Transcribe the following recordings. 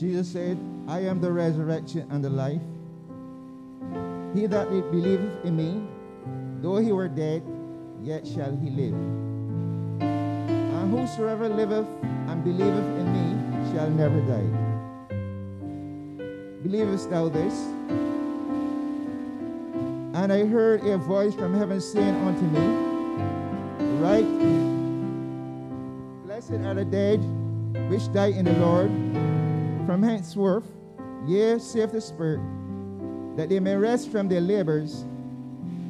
Jesus said, I am the resurrection and the life. He that believeth in me, though he were dead, yet shall he live. And whosoever liveth and believeth in me shall never die. Believest thou this? And I heard a voice from heaven saying unto me, Right, blessed are the dead which die in the Lord from henceforth, yea, saith the Spirit, that they may rest from their labors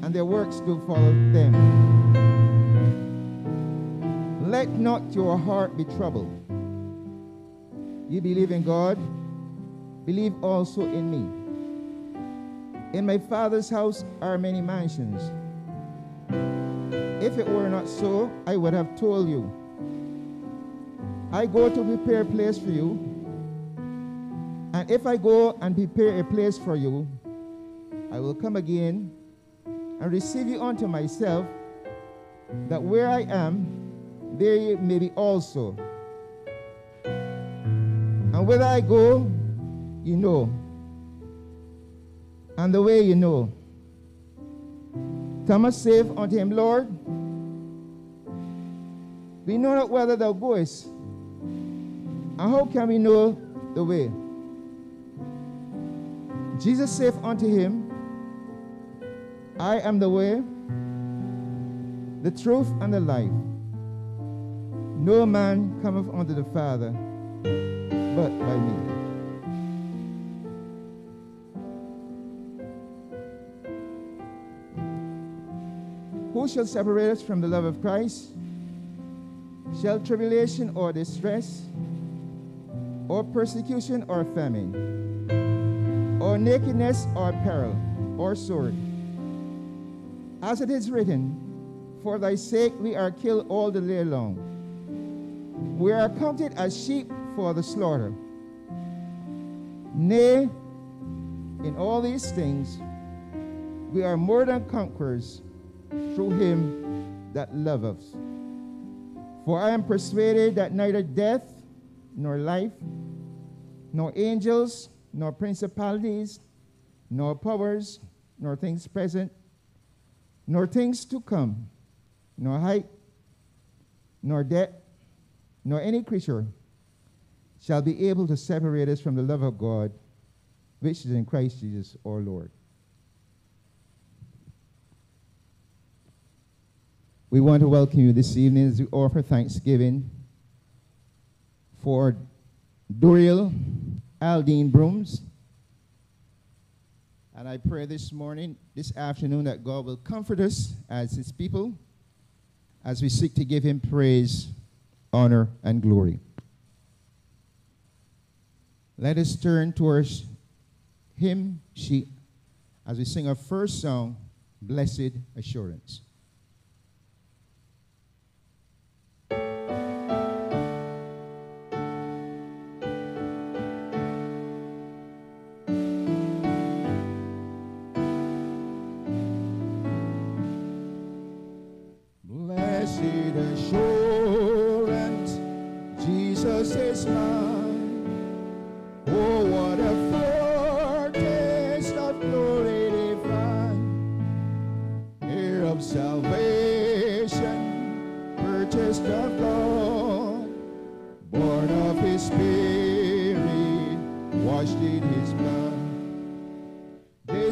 and their works do follow them. Let not your heart be troubled. You believe in God, believe also in me. In my Father's house are many mansions. If it were not so, I would have told you. I go to prepare a place for you. If I go and prepare a place for you, I will come again and receive you unto myself, that where I am, there you may be also. And whether I go, you know and the way you know. Thomas saith unto him, Lord, we know not whether thou goest, and how can we know the way? Jesus saith unto him, I am the way, the truth, and the life. No man cometh unto the Father but by me. Who shall separate us from the love of Christ? Shall tribulation or distress, or persecution or famine, or nakedness or peril, or sword? As it is written, For thy sake we are killed all the day long. We are counted as sheep for the slaughter. Nay, in all these things, we are more than conquerors through him that loveth us. For I am persuaded that neither death, nor life, nor angels, nor principalities, nor powers, nor things present, nor things to come, nor height, nor depth, nor any creature shall be able to separate us from the love of God, which is in Christ Jesus our Lord. We want to welcome you this evening as we offer thanksgiving for Doriel Aldeane Broomes. And I pray this morning, this afternoon, that God will comfort us as his people as we seek to give him praise, honor, and glory. Let us turn towards him, she, as we sing our first song, Blessed Assurance.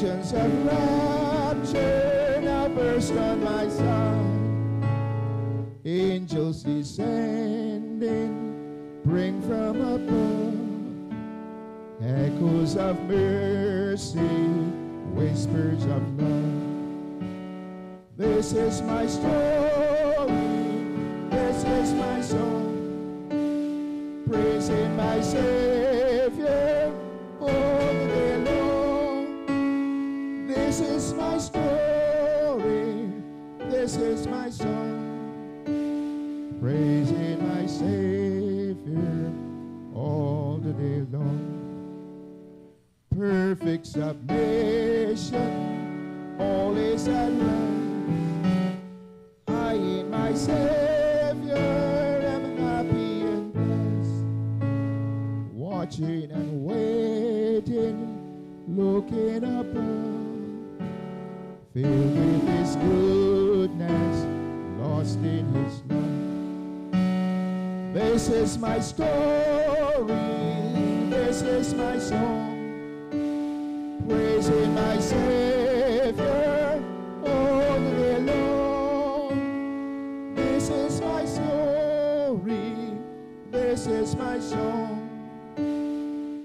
legions of rapture now burst on my side. Angels descending, bring from above echoes of mercy, whispers of love. This is my story, this is my song, praising my Savior. Story, this is my song, praising my Savior all the day long. Perfect submission, all is at rest. I in my Savior am happy and blessed, watching and waiting, looking above, filled with His goodness, lost in His love. This is my story, this is my song, praising my Savior all the day long. This is my story, this is my song,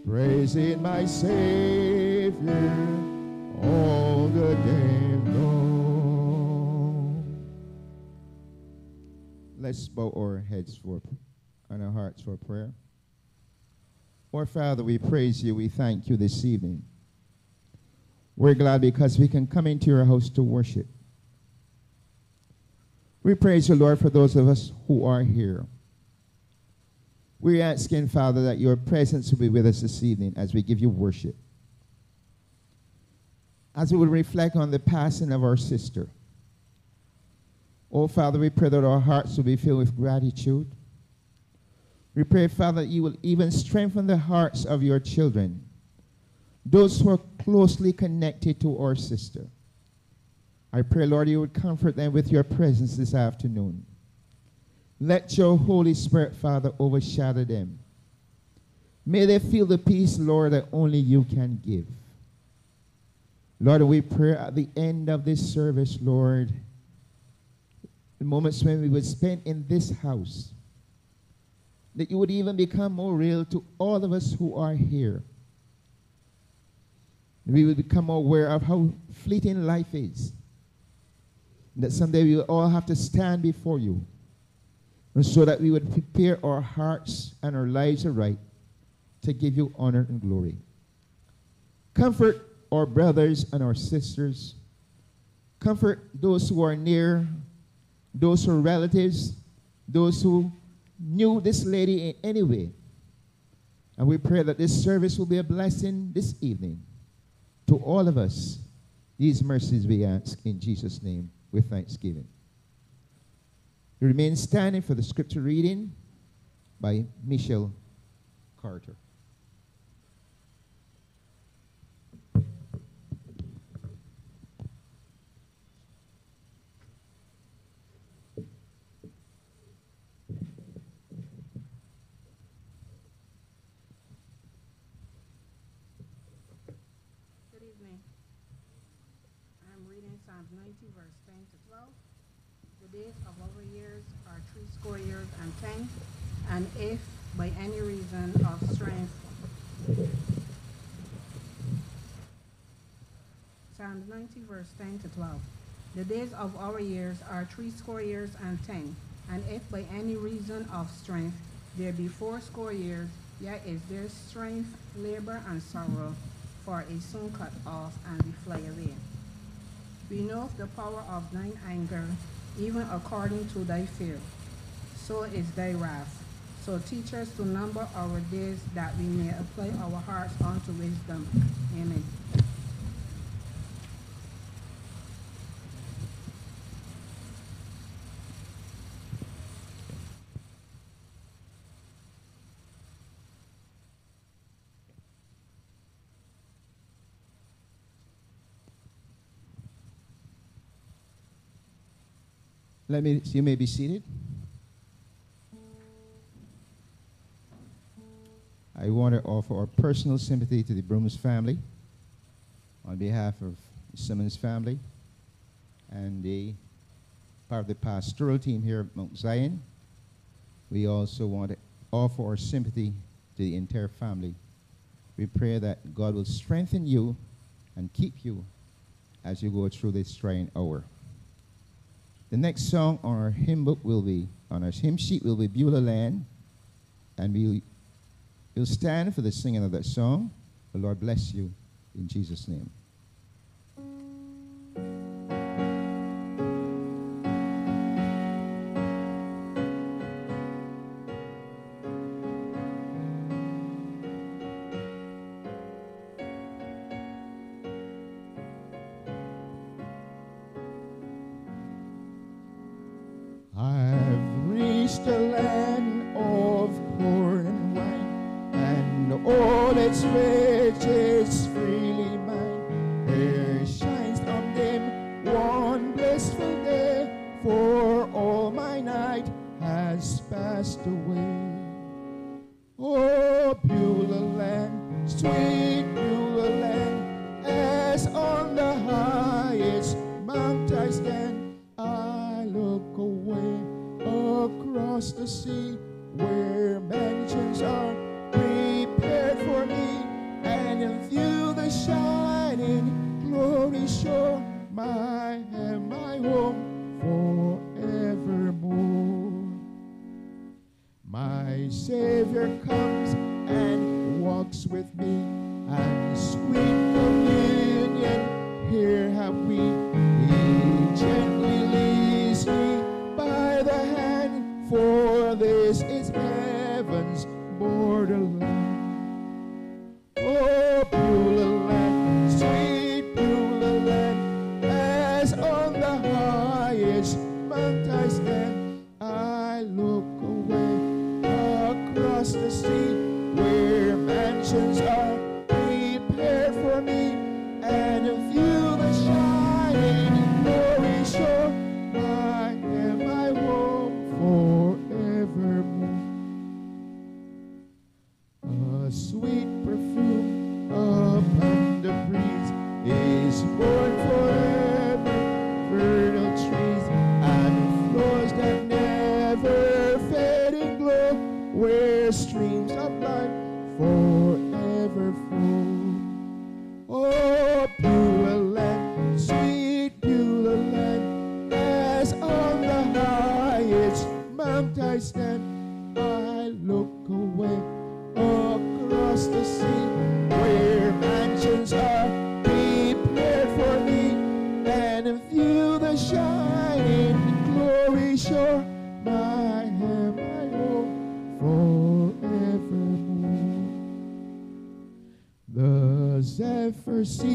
praising my Savior all the day Let's bow our heads for and our hearts for prayer. Our Father, we praise you, we thank you this evening. We're glad because we can come into your house to worship. We praise you, Lord, for those of us who are here. We're asking, Father, that your presence will be with us this evening as we give you worship. As we will reflect on the passing of our sister. Oh, Father, we pray that our hearts will be filled with gratitude. We pray, Father, that you will even strengthen the hearts of your children, those who are closely connected to our sister. I pray, Lord, you would comfort them with your presence this afternoon. Let your Holy Spirit, Father, overshadow them. May they feel the peace, Lord, that only you can give. Lord, we pray at the end of this service, Lord, the moments when we would spend in this house, that you would even become more real to all of us who are here. We would become aware of how fleeting life is. That someday we will all have to stand before you. And so that we would prepare our hearts and our lives aright to give you honor and glory. Comfort our brothers and our sisters. Comfort those who are near, those who are relatives, those who knew this lady in any way. And we pray that this service will be a blessing this evening to all of us. These mercies we ask in Jesus' name with thanksgiving. We remain standing for the scripture reading by Michelle Carter. Good evening. I'm reading Psalms 90, verse 10 to 12. The days of our years are three score and if by any reason of strength. Psalms 90, verse 10 to 12. The days of our years are three score years and ten, and if by any reason of strength there be fourscore years, yet is there strength, labor, and sorrow, for it soon cut off and we fly away. We know the power of thine anger, even according to thy fear. So is thy wrath. So teach us to number our days that we may apply our hearts unto wisdom. Amen. Let me, you may be seated. I want to offer our personal sympathy to the Broomes family on behalf of the Simmons family and the part of the pastoral team here at Mount Zion. We also want to offer our sympathy to the entire family. We pray that God will strengthen you and keep you as you go through this trying hour. The next song on our hymn book will be, on our hymn sheet will be Beulah Land, and we You'll stand for the singing of that song. The Lord bless you in Jesus' name. See.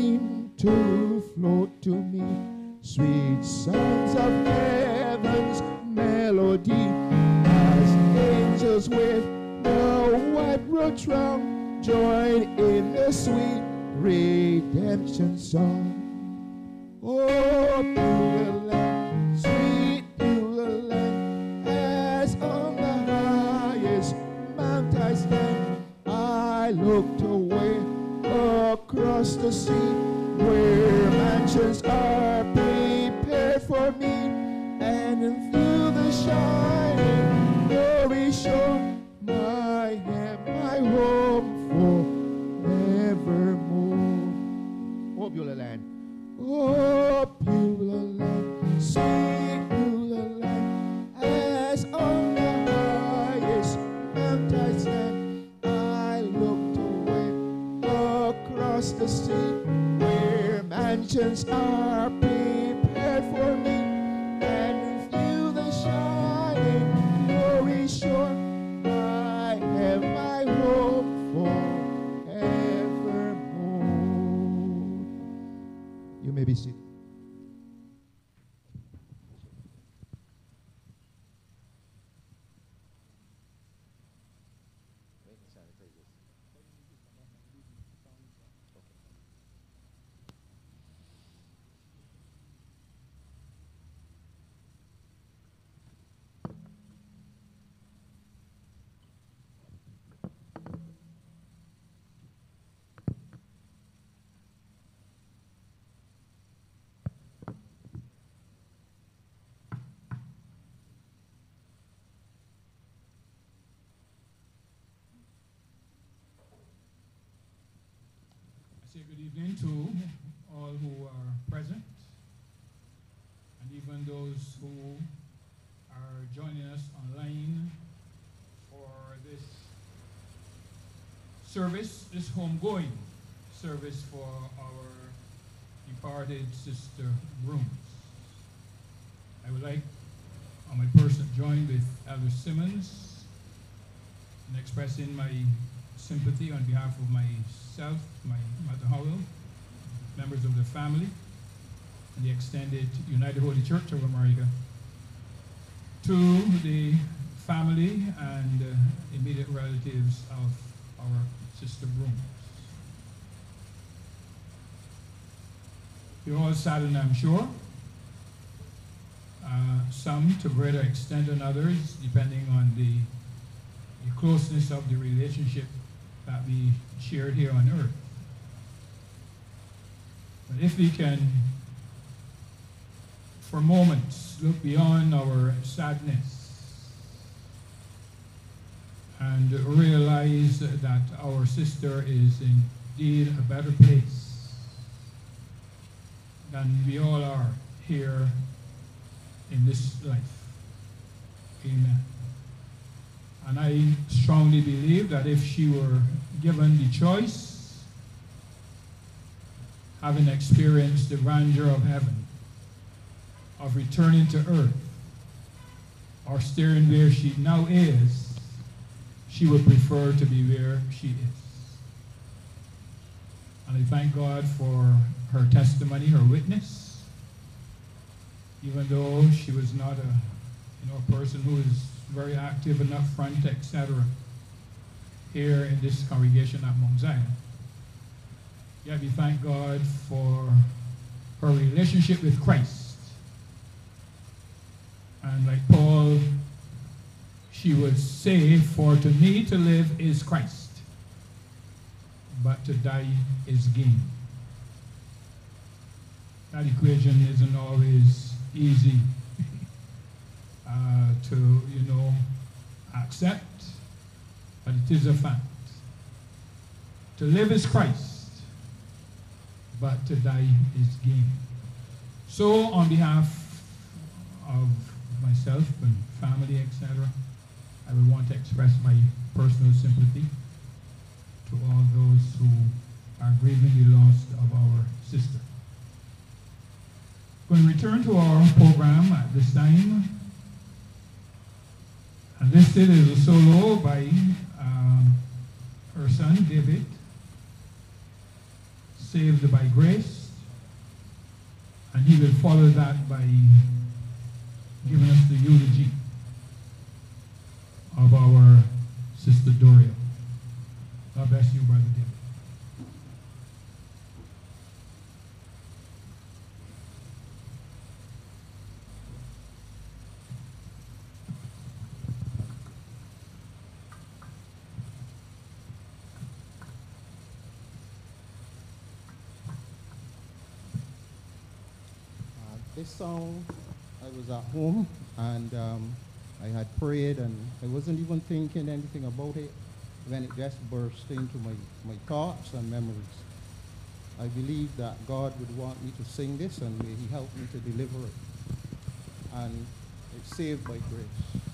say good evening to all who are present and even those who are joining us online for this service, this homegoing service for our departed sister rooms. I would like on my person joined with Elder Simmons in expressing my sympathy on behalf of myself, my mother Howell, members of the family, and the extended United Holy Church of America, to the family and uh, immediate relatives of our sister Broomes. You're all saddened, I'm sure. Uh, some to greater extent than others, depending on the, the closeness of the relationship that we shared here on earth. But if we can, for moments, look beyond our sadness and realize that our sister is indeed a better place than we all are here in this life. Amen. And I strongly believe that if she were given the choice, having experienced the grandeur of heaven, of returning to earth, or staying where she now is, she would prefer to be where she is. And I thank God for her testimony, her witness, even though she was not a, you know, a person who is very active and up front, etc., here in this congregation at Mount Zion. Yet we thank God for her relationship with Christ. And like Paul she would say, For to me to live is Christ, but to die is gain. That equation isn't always easy uh, to, you know, accept, but it is a fact. To live is Christ, but to die is gain. So, on behalf of myself and family, etc., I would want to express my personal sympathy to all those who are grieving the loss of our sister. To return to our program at this time. And listed is a solo by um, her son, David, Saved by Grace. And he will follow that by giving us the eulogy of our sister Doriel. God bless you, Brother David. Song, I was at home and um, I had prayed and I wasn't even thinking anything about it when it just burst into my, my thoughts and memories. I believe that God would want me to sing this and may He help me to deliver it. And it's saved by grace.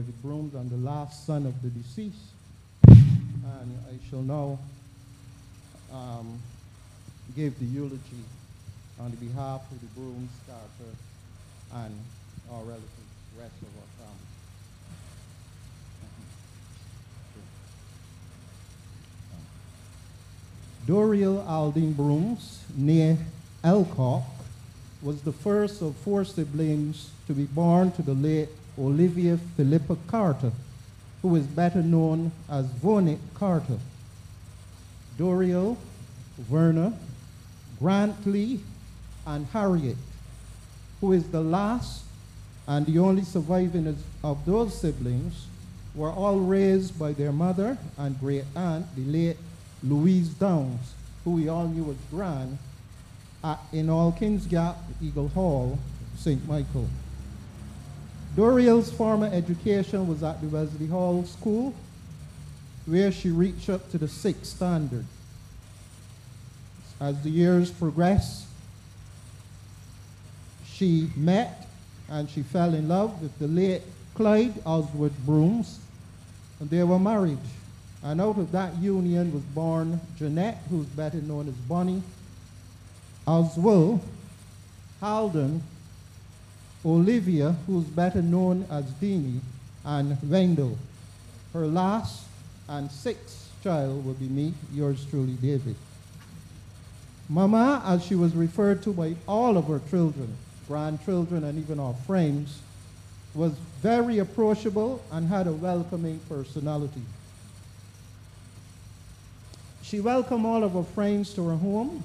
David Broomes. I'm the last son of the deceased, and I shall now um, give the eulogy on behalf of the Broomes, Carter, and our relatives, rest of our family. Doriel Aldeane Broomes, near Elcock, was the first of four siblings to be born to the late Olivia Philippa Carter, who is better known as Vonik Carter. Doriel, Werner, Grantley, and Harriet, who is the last and the only surviving of those siblings, were all raised by their mother and great aunt, the late Louise Downs, who we all knew as Gran, at, in All Kings Gap, Eagle Hall, St. Michael. Doriel's former education was at the Wesley Hall School, where she reached up to the sixth standard. As the years progressed, she met and she fell in love with the late Clyde Oswald Broomes, and they were married. And out of that union was born Jeanette, who's better known as Bonnie, Oswald, Halden, Olivia, who's better known as Dini, and Wendell. Her last and sixth child will be me, yours truly, David. Mama, as she was referred to by all of her children, grandchildren, and even our friends, was very approachable and had a welcoming personality. She welcomed all of her friends to her home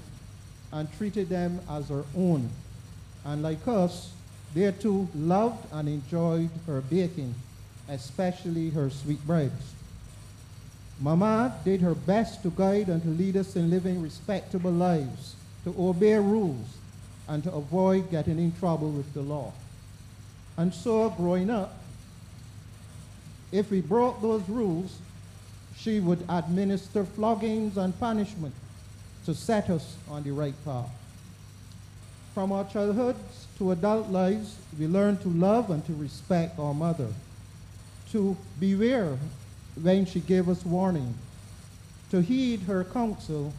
and treated them as her own. And like us, they too loved and enjoyed her baking, especially her sweetbreads. Mama did her best to guide and to lead us in living respectable lives, to obey rules, and to avoid getting in trouble with the law. And so, growing up, if we broke those rules, she would administer floggings and punishment to set us on the right path. From our childhoods to adult lives, we learn to love and to respect our mother, to beware when she gave us warning, to heed her counsel,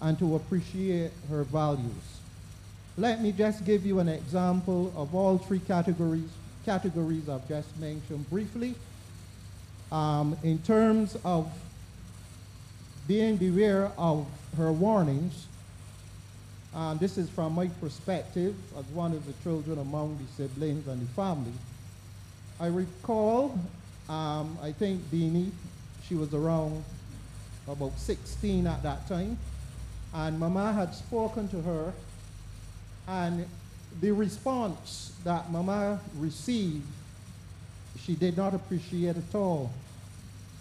and to appreciate her values. Let me just give you an example of all three categories, categories I've just mentioned briefly. Um, in terms of being beware of her warnings, um, this is from my perspective as one of the children among the siblings and the family. I recall, um, I think Beanie, she was around about 16 at that time, and Mama had spoken to her, and the response that Mama received, she did not appreciate at all.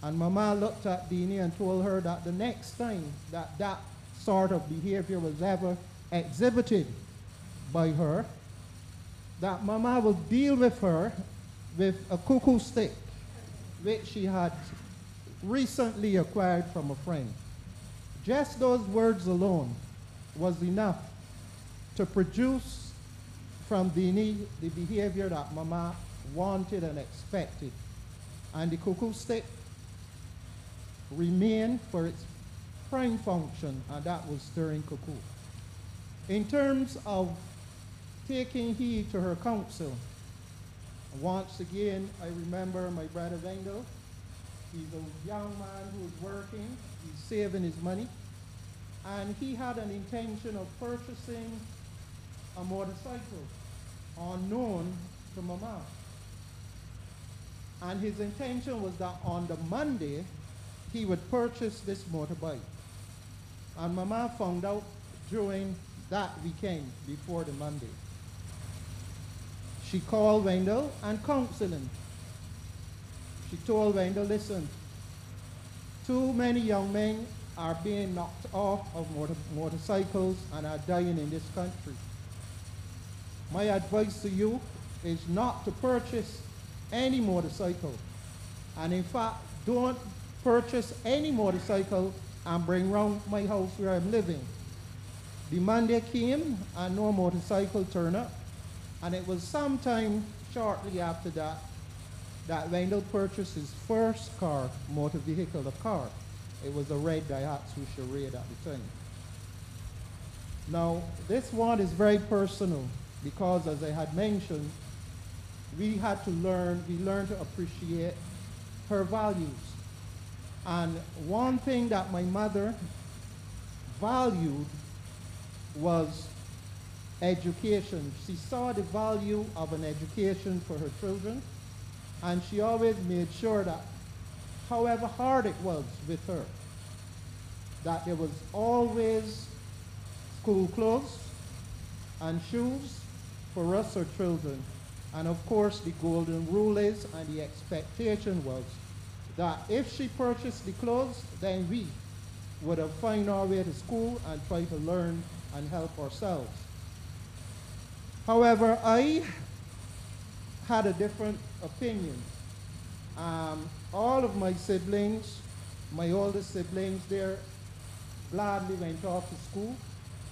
And Mama looked at Beanie and told her that the next time that that sort of behavior was ever exhibited by her, that Mama will deal with her with a cuckoo stick, which she had recently acquired from a friend. Just those words alone was enough to produce from Beanie the behavior that Mama wanted and expected. And the cuckoo stick remained for its prime function, and that was stirring cuckoo. In terms of taking heed to her counsel, once again, I remember my brother Wendell. He's a young man who is working, he's saving his money, and he had an intention of purchasing a motorcycle unknown to Mama. And his intention was that on the Monday, he would purchase this motorbike. And Mama found out during that weekend before the Monday. She called Wendell and counseled him. She told Wendell, listen, too many young men are being knocked off of motor- motorcycles and are dying in this country. My advice to you is not to purchase any motorcycle. And in fact, don't purchase any motorcycle and bring round my house where I'm living. The Monday came and no motorcycle turned up. And it was sometime shortly after that that Wendell purchased his first car, motor vehicle, a car. It was a red Daihatsu Charade at the time. Now, this one is very personal because, as I had mentioned, we had to learn, we learned to appreciate her values. And one thing that my mother valued was education. She saw the value of an education for her children, and she always made sure that, however hard it was with her, that there was always school clothes and shoes for us, her children. And of course, the golden rule is, and the expectation was, that if she purchased the clothes, then we would have found our way to school and try to learn and help ourselves. However, I had a different opinion. Um, all of my siblings, my oldest siblings, they gladly went off to school,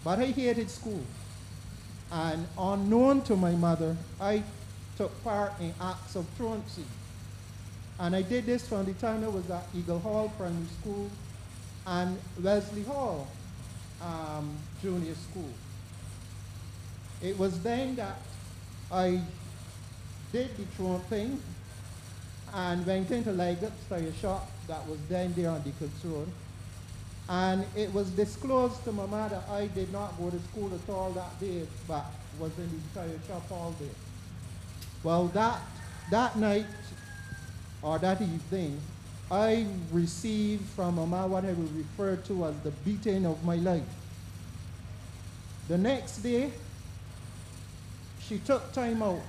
but I hated school. And unknown to my mother, I took part in acts of truancy. And I did this from the time I was at Eagle Hall Primary School and Wesley Hall um, Junior School. It was then that I did the truant thing and went into Leggett's tire shop that was then there on Dickens Road. And it was disclosed to my mother I did not go to school at all that day, but was in the tire shop all day. Well, that, that night, or that evening, I received from Mama what I will refer to as the beating of my life. The next day, she took time out.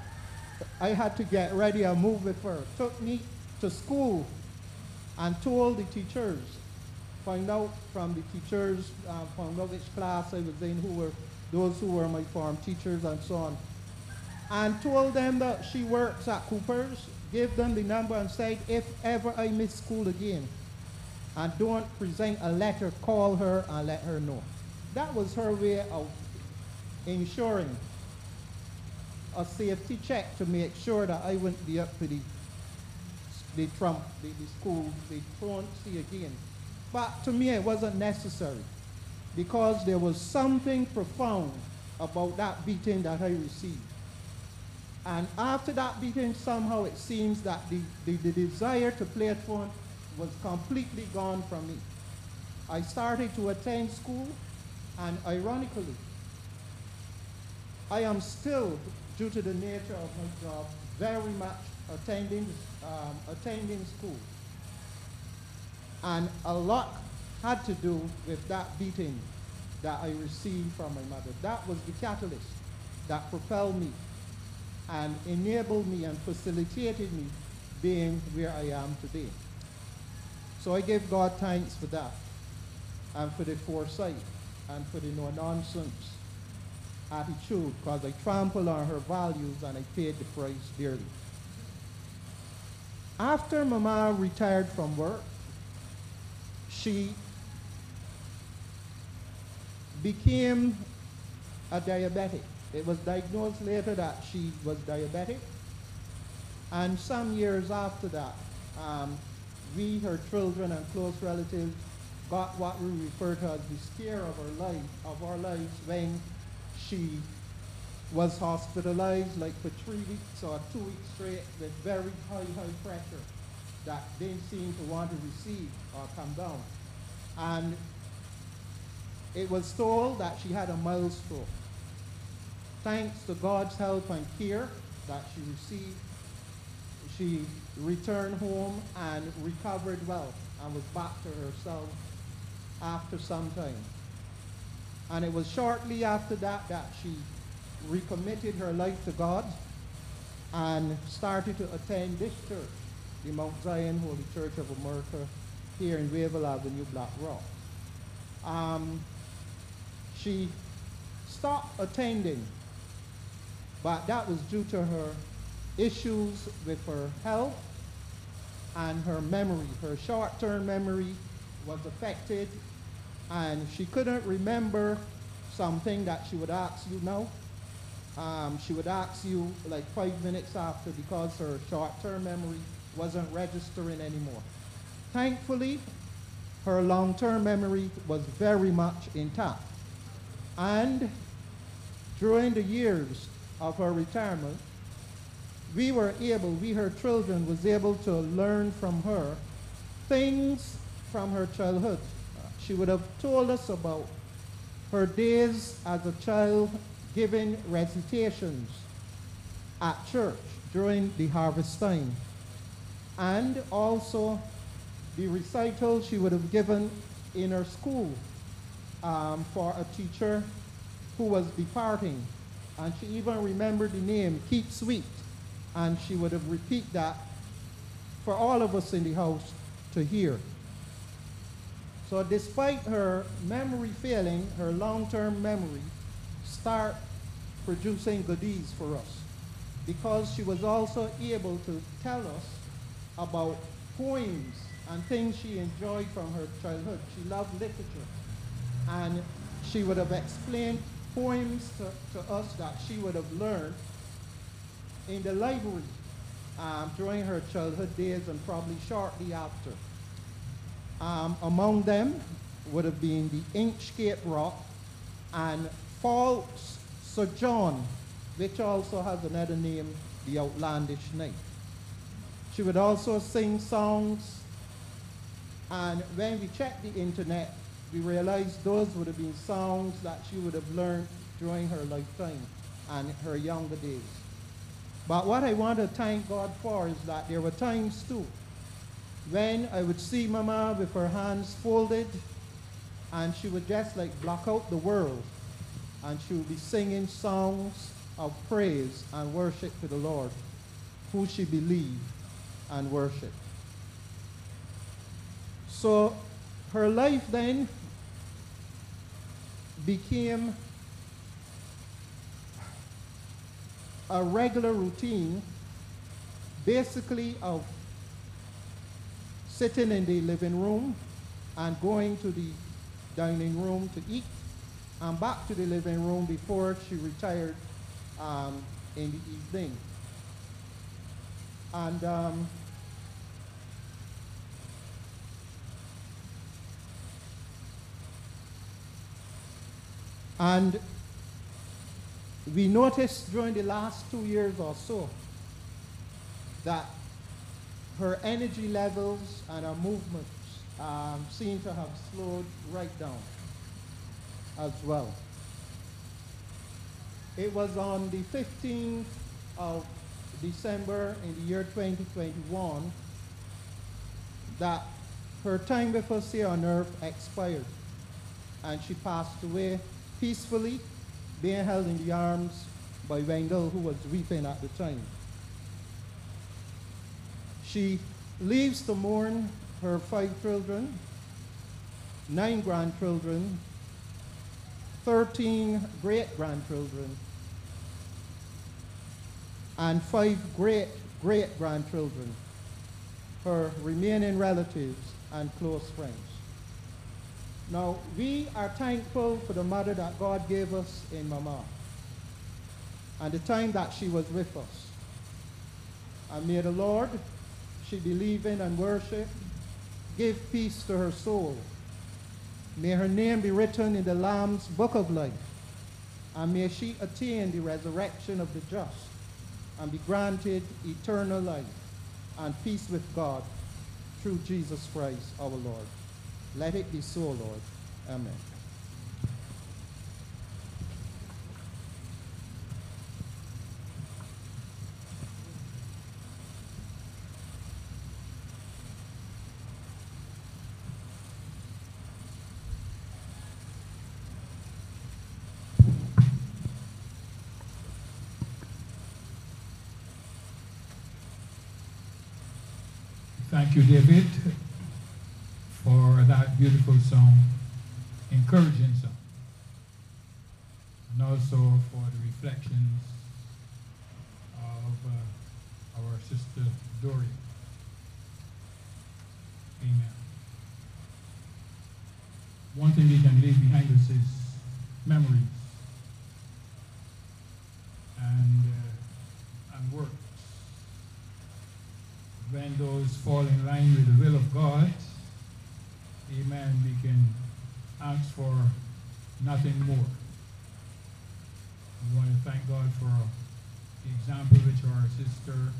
I had to get ready and move with her. Took me to school and told the teachers, find out from the teachers, uh, found out which class I was in, who were those who were my form teachers and so on. And told them that she works at Cooper's, gave them the number and said, if ever I miss school again, and don't present a letter, call her and let her know. That was her way of ensuring a safety check to make sure that I wouldn't be up to the, the Trump, the, the school, the truancy again. But to me, it wasn't necessary because there was something profound about that beating that I received. And after that beating, somehow it seems that the, the, the desire to play truant was completely gone from me. I started to attend school, and ironically, I am still, due to the nature of my job, very much attending, um, attending school. And a lot had to do with that beating that I received from my mother. That was the catalyst that propelled me and enabled me and facilitated me being where I am today. So I give God thanks for that and for the foresight and for the no-nonsense attitude because I trampled on her values and I paid the price dearly. After Mama retired from work, she became a diabetic. It was diagnosed later that she was diabetic. And some years after that, um, we, her children and close relatives, got what we refer to as the scare of our life, of our lives when she was hospitalized like for three weeks or two weeks straight with very high, high pressure that didn't seem to want to recede or come down. And it was told that she had a mild stroke. Thanks to God's help and care that she received, she returned home and recovered well and was back to herself after some time. And it was shortly after that that she recommitted her life to God and started to attend this church, the Mount Zion Holy Church of America here in Wavell Avenue, Black Rock. Um, she stopped attending, but that was due to her issues with her health and her memory. Her short-term memory was affected and she couldn't remember something that she would ask you now. Um, she would ask you like five minutes after because her short-term memory wasn't registering anymore. Thankfully, her long-term memory was very much intact. And during the years of her retirement, we were able, we her children was able to learn from her things from her childhood she would have told us about her days as a child giving recitations at church during the harvest time, and also the recital she would have given in her school um, for a teacher who was departing. And she even remembered the name, Keep Sweet. And she would have repeat that for all of us in the house to hear. So despite her memory failing, her long-term memory start producing goodies for us because she was also able to tell us about poems and things she enjoyed from her childhood. She loved literature. And she would have explained poems to, to us that she would have learned in the library um, during her childhood days and probably shortly after. Um, among them would have been the Inchcape Rock and False Sir John, which also has another name, the Outlandish Knight. She would also sing songs, and when we checked the internet, we realized those would have been songs that she would have learned during her lifetime and her younger days. But what I want to thank God for is that there were times too when I would see Mama with her hands folded and she would just like block out the world and she would be singing songs of praise and worship to the Lord who she believed and worshiped. So her life then became a regular routine basically of sitting in the living room and going to the dining room to eat and back to the living room before she retired um, in the evening. And um, and we noticed during the last two years or so that her energy levels and her movements um, seem to have slowed right down as well. It was on the 15th of December in the year 2021 that her time with us here on earth expired and she passed away peacefully, being held in the arms by Wendell, who was weeping at the time. She leaves to mourn her five children, nine grandchildren, 13 great grandchildren, and five great great grandchildren, her remaining relatives and close friends. Now, we are thankful for the mother that God gave us in Mama and the time that she was with us. And may the Lord she believe in and worship give peace to her soul. May her name be written in the Lamb's book of life. And may she attain the resurrection of the just and be granted eternal life and peace with God through Jesus Christ our Lord. Let it be so, Lord. Amen. Thank you, David, for that beautiful song, encouraging song, and also for the reflections of uh, our sister Dory. Amen. One thing we can leave behind us is memories and, uh, and work when those fall in line with the will of God, amen, we can ask for nothing more. We want to thank God for the example which our sister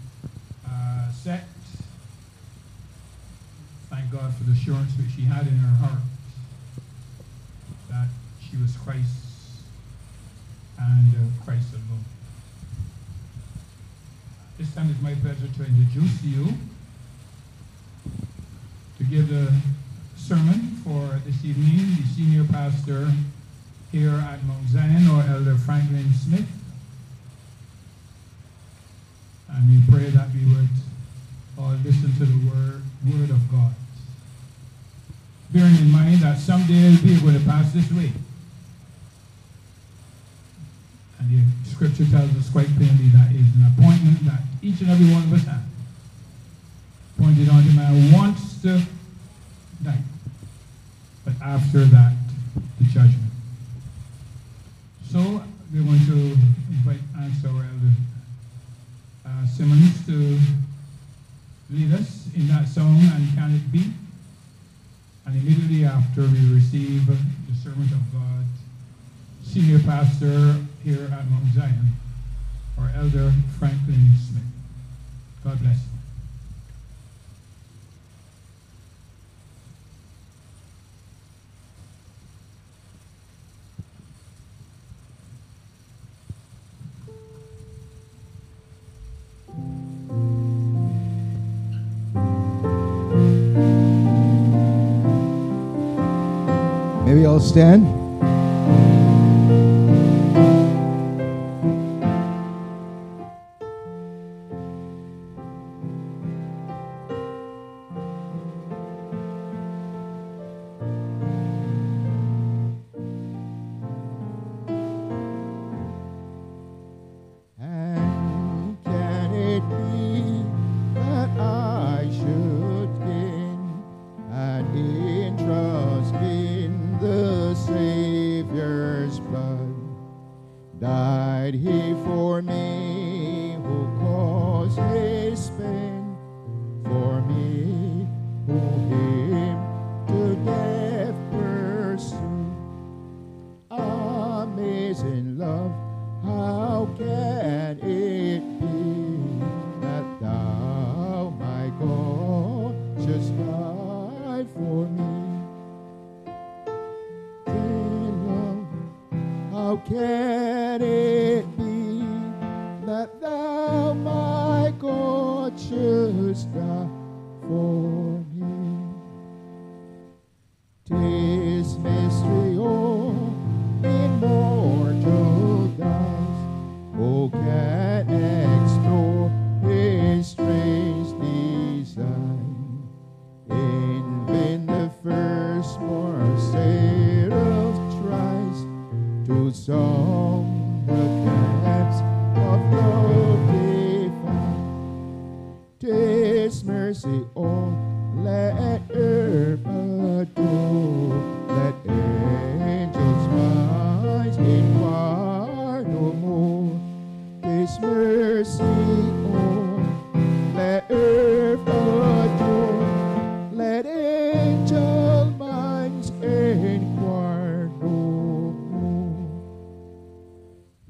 uh, set. Thank God for the assurance which she had in her heart that she was Christ and uh, Christ alone. This time it's my pleasure to introduce you give the sermon for this evening, the senior pastor here at Mount Zion, or Elder Franklin Smith. And we pray that we would all listen to the word, word of God. Bearing in mind that someday we are going to pass this way. And the scripture tells us quite plainly that is an appointment that each and every one of us have. Pointed on the man wants to after that, the judgment. So we're going to invite Elder uh, Simmons to lead us in that song, and can it be? And immediately after we receive the servant of God, senior pastor here at Mount Zion, our elder Franklin Smith. God bless you. Stand.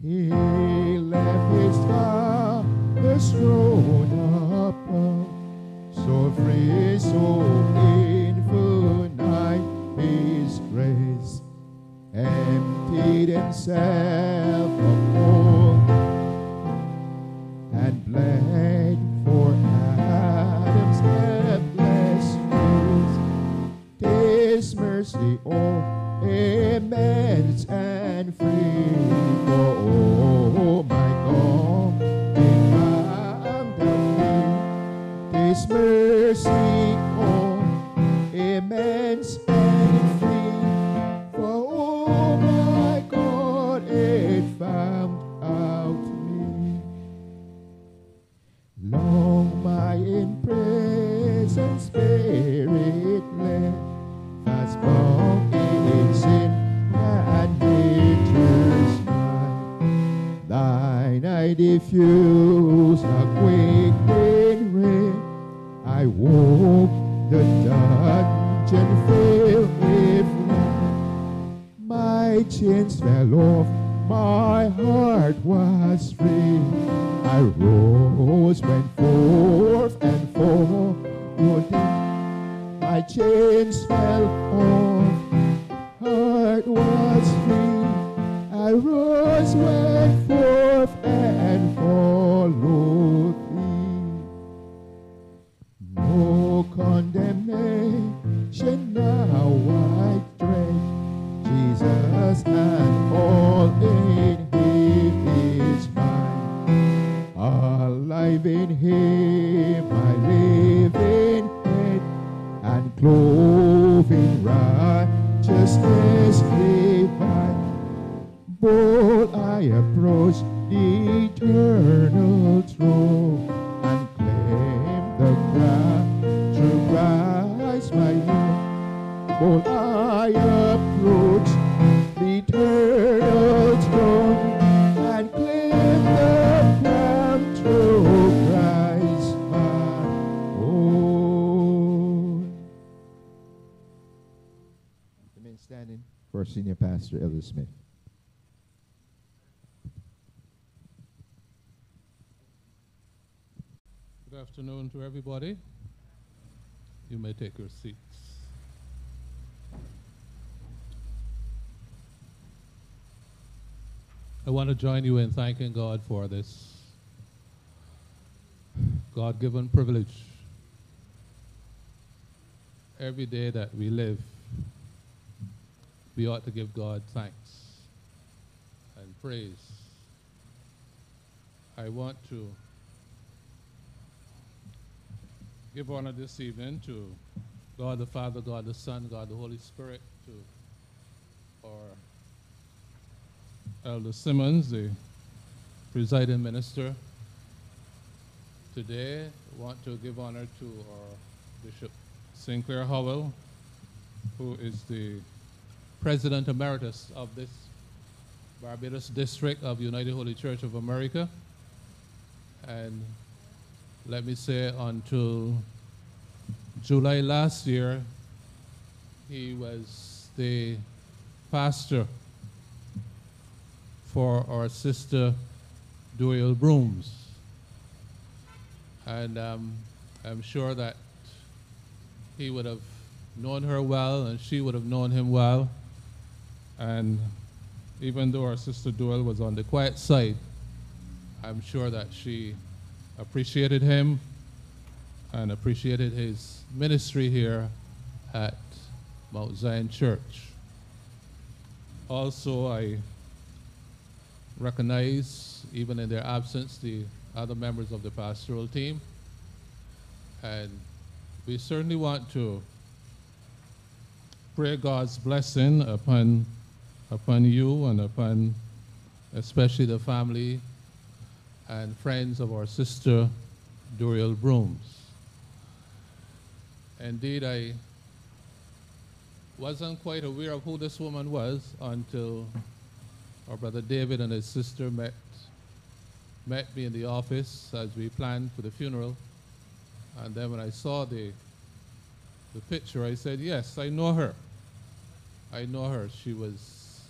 here. afternoon to everybody. You may take your seats. I want to join you in thanking God for this God given privilege. Every day that we live, we ought to give God thanks and praise. I want to give honor this evening to God the Father, God the Son, God the Holy Spirit, to our Elder Simmons, the presiding minister. Today, I want to give honor to our Bishop Sinclair Howell, who is the President Emeritus of this Barbados District of United Holy Church of America. And let me say, until July last year, he was the pastor for our sister Doriel Broomes. And um, I'm sure that he would have known her well and she would have known him well. And even though our sister Doriel was on the quiet side, I'm sure that she appreciated him and appreciated his ministry here at Mount Zion Church. Also, I recognize, even in their absence, the other members of the pastoral team. And we certainly want to pray God's blessing upon, upon you and upon especially the family and friends of our sister Doriel Broomes. Indeed, I wasn't quite aware of who this woman was until our brother David and his sister met, met me in the office as we planned for the funeral. And then when I saw the, the picture, I said, yes, I know her. I know her. She was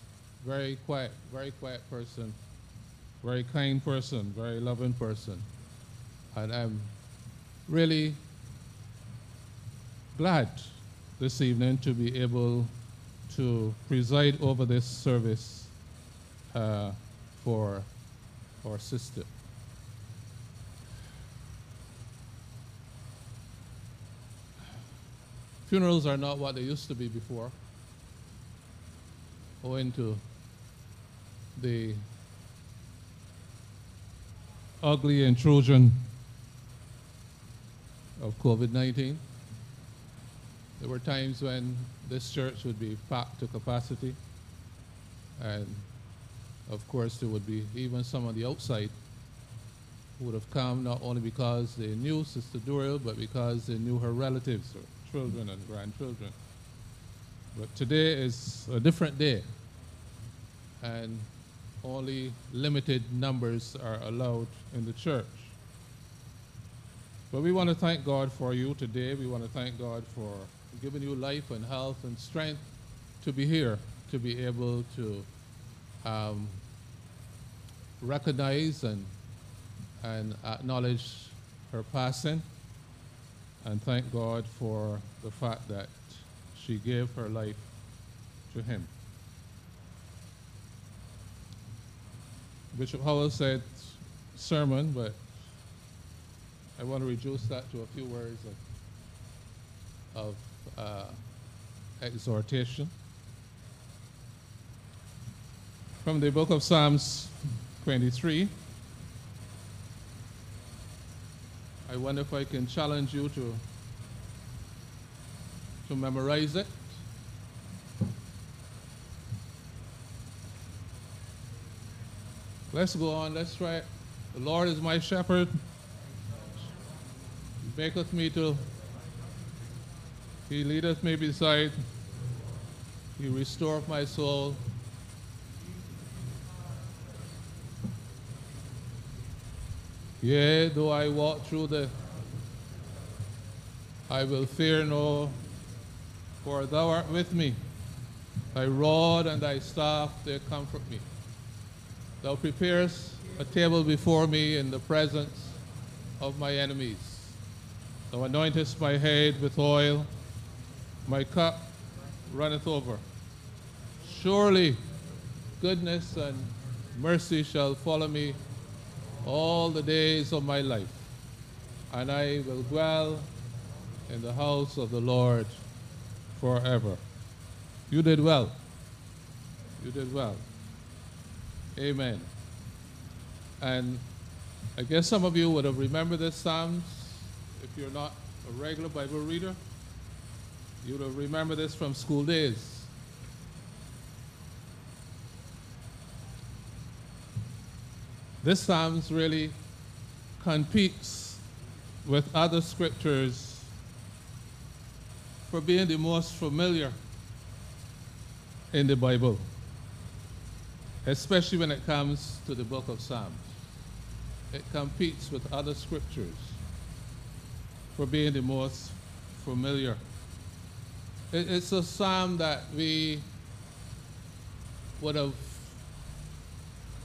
very quiet, very quiet person, very kind person, very loving person. And I'm really glad this evening to be able to preside over this service uh, for our sister. Funerals are not what they used to be before, owing to the ugly intrusion of COVID 19. There were times when this church would be packed to capacity, and of course, there would be even some on the outside who would have come not only because they knew Sister Doriel, but because they knew her relatives, or children and grandchildren. But today is a different day, and only limited numbers are allowed in the church. But we want to thank God for you today. We want to thank God for giving you life and health and strength to be here, to be able to um, recognize and, and acknowledge her passing and thank God for the fact that she gave her life to him. Bishop Howell said sermon, but I want to reduce that to a few words of, of uh, exhortation. From the book of Psalms 23, I wonder if I can challenge you to, to memorize it. Let's go on. Let's try. The Lord is my shepherd. He maketh me to. He leadeth me beside. He restoreth my soul. Yea, though I walk through the, I will fear no, for thou art with me. Thy rod and thy staff, they comfort me. Thou preparest a table before me in the presence of my enemies. Thou anointest my head with oil, my cup runneth over. Surely goodness and mercy shall follow me all the days of my life, and I will dwell in the house of the Lord forever. You did well. You did well. Amen. And I guess some of you would have remembered this Psalms if you're not a regular Bible reader. You would have remembered this from school days. This Psalms really competes with other scriptures for being the most familiar in the Bible. Especially when it comes to the book of Psalms. It competes with other scriptures for being the most familiar. It's a psalm that we would have,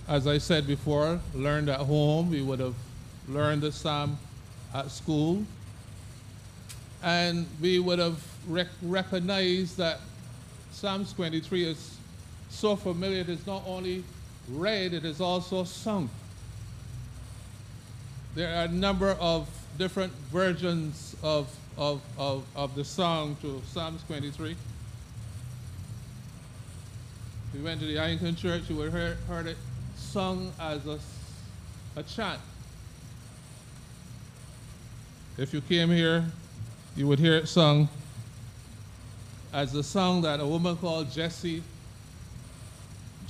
as I said before, learned at home. We would have learned the psalm at school. And we would have rec- recognized that Psalms 23 is so familiar, it is not only read, it is also sung. There are a number of different versions of, of, of, of the song to Psalms 23. We went to the Anglican church, you would heard, heard it sung as a, a chant. If you came here, you would hear it sung as a song that a woman called Jessie,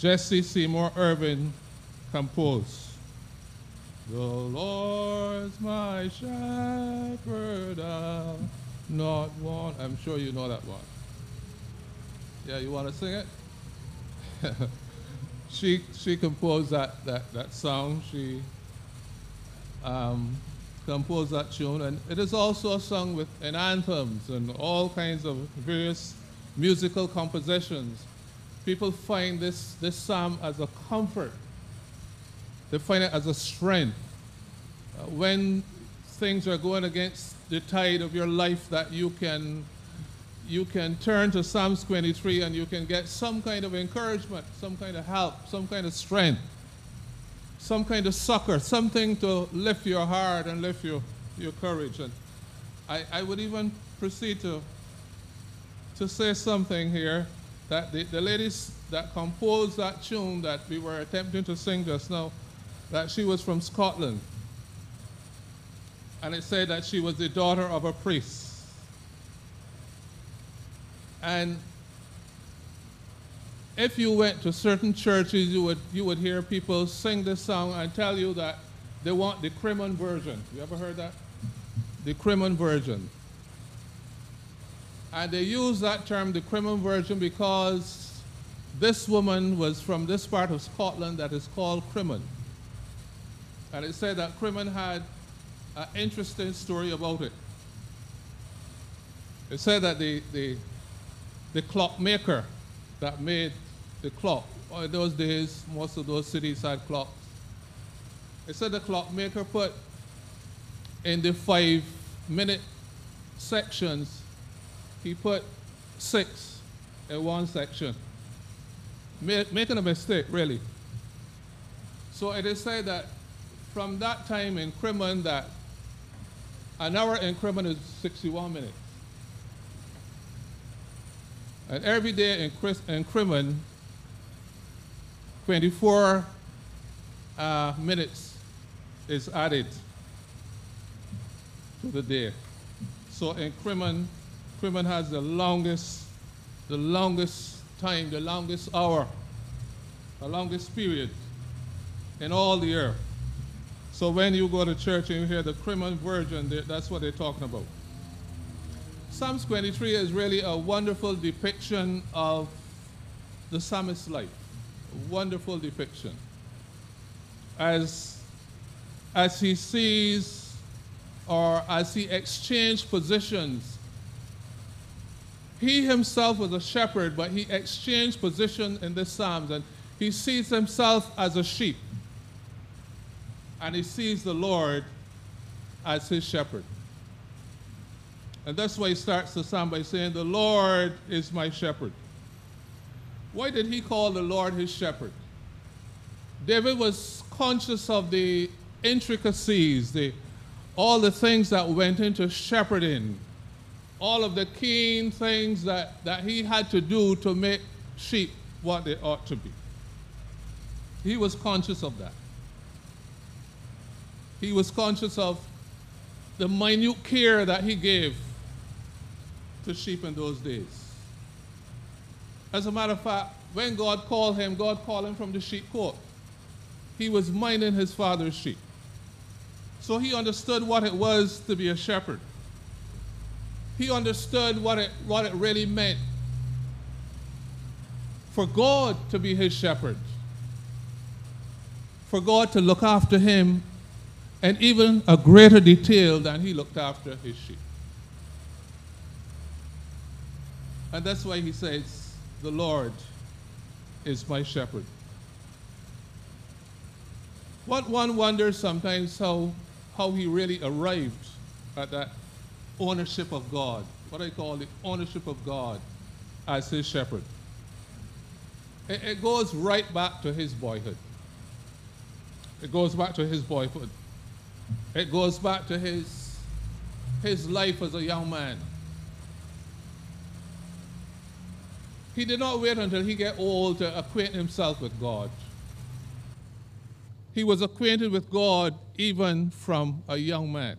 Jessie Seymour Irvine composed. The Lord's my shepherd, I'll not want. I'm sure you know that one. Yeah, you want to sing it? she she composed that that that song. She um, composed that tune, and it is also sung with in anthems and all kinds of various musical compositions. People find this this psalm as a comfort. They find it as a strength. Uh, when things are going against the tide of your life, that you can you can turn to Psalms 23 and you can get some kind of encouragement, some kind of help, some kind of strength, some kind of succor, something to lift your heart and lift your, your courage. And I, I would even proceed to, to say something here that the, the ladies that composed that tune that we were attempting to sing just now, that she was from Scotland. And it said that she was the daughter of a priest. And if you went to certain churches, you would, you would hear people sing this song and tell you that they want the Crimond version. You ever heard that? The Crimond version. And they use that term, the Crimond version, because this woman was from this part of Scotland that is called Crimond. And it said that Crimond had an interesting story about it. It said that the, the, the clockmaker that made the clock. or in those days, most of those cities had clocks. It said the clockmaker put in the five minute sections, he put six in one section, making a mistake, really. So it is said that from that time in Crimond that an hour in Crimond is 61 minutes. And every day in, Chris, in Crimond, 24 uh, minutes is added to the day. So in Crimond, Crimond has the longest, the longest time, the longest hour, the longest period in all the earth. So when you go to church and you hear the Crimond version, that's what they're talking about. Psalms 23 is really a wonderful depiction of the psalmist's life. A wonderful depiction. As, as he sees or as he exchanged positions, he himself was a shepherd, but he exchanged position in the Psalms, and he sees himself as a sheep, and he sees the Lord as his shepherd. And that's why he starts the psalm by saying, The Lord is my shepherd. Why did he call the Lord his shepherd? David was conscious of the intricacies, the, all the things that went into shepherding, all of the keen things that, that he had to do to make sheep what they ought to be. He was conscious of that. He was conscious of the minute care that he gave to sheep in those days. As a matter of fact, when God called him, God called him from the sheep court. He was minding his father's sheep. So he understood what it was to be a shepherd. He understood what it, what it really meant for God to be his shepherd. for God to look after him in even a greater detail than he looked after his sheep. And that's why he says, The Lord is my shepherd. What one wonders sometimes how, how he really arrived at that ownership of God, what I call the ownership of God as his shepherd. It, it goes right back to his boyhood. It goes back to his boyhood. It goes back to his, his life as a young man. He did not wait until he get old to acquaint himself with God. He was acquainted with God even from a young man.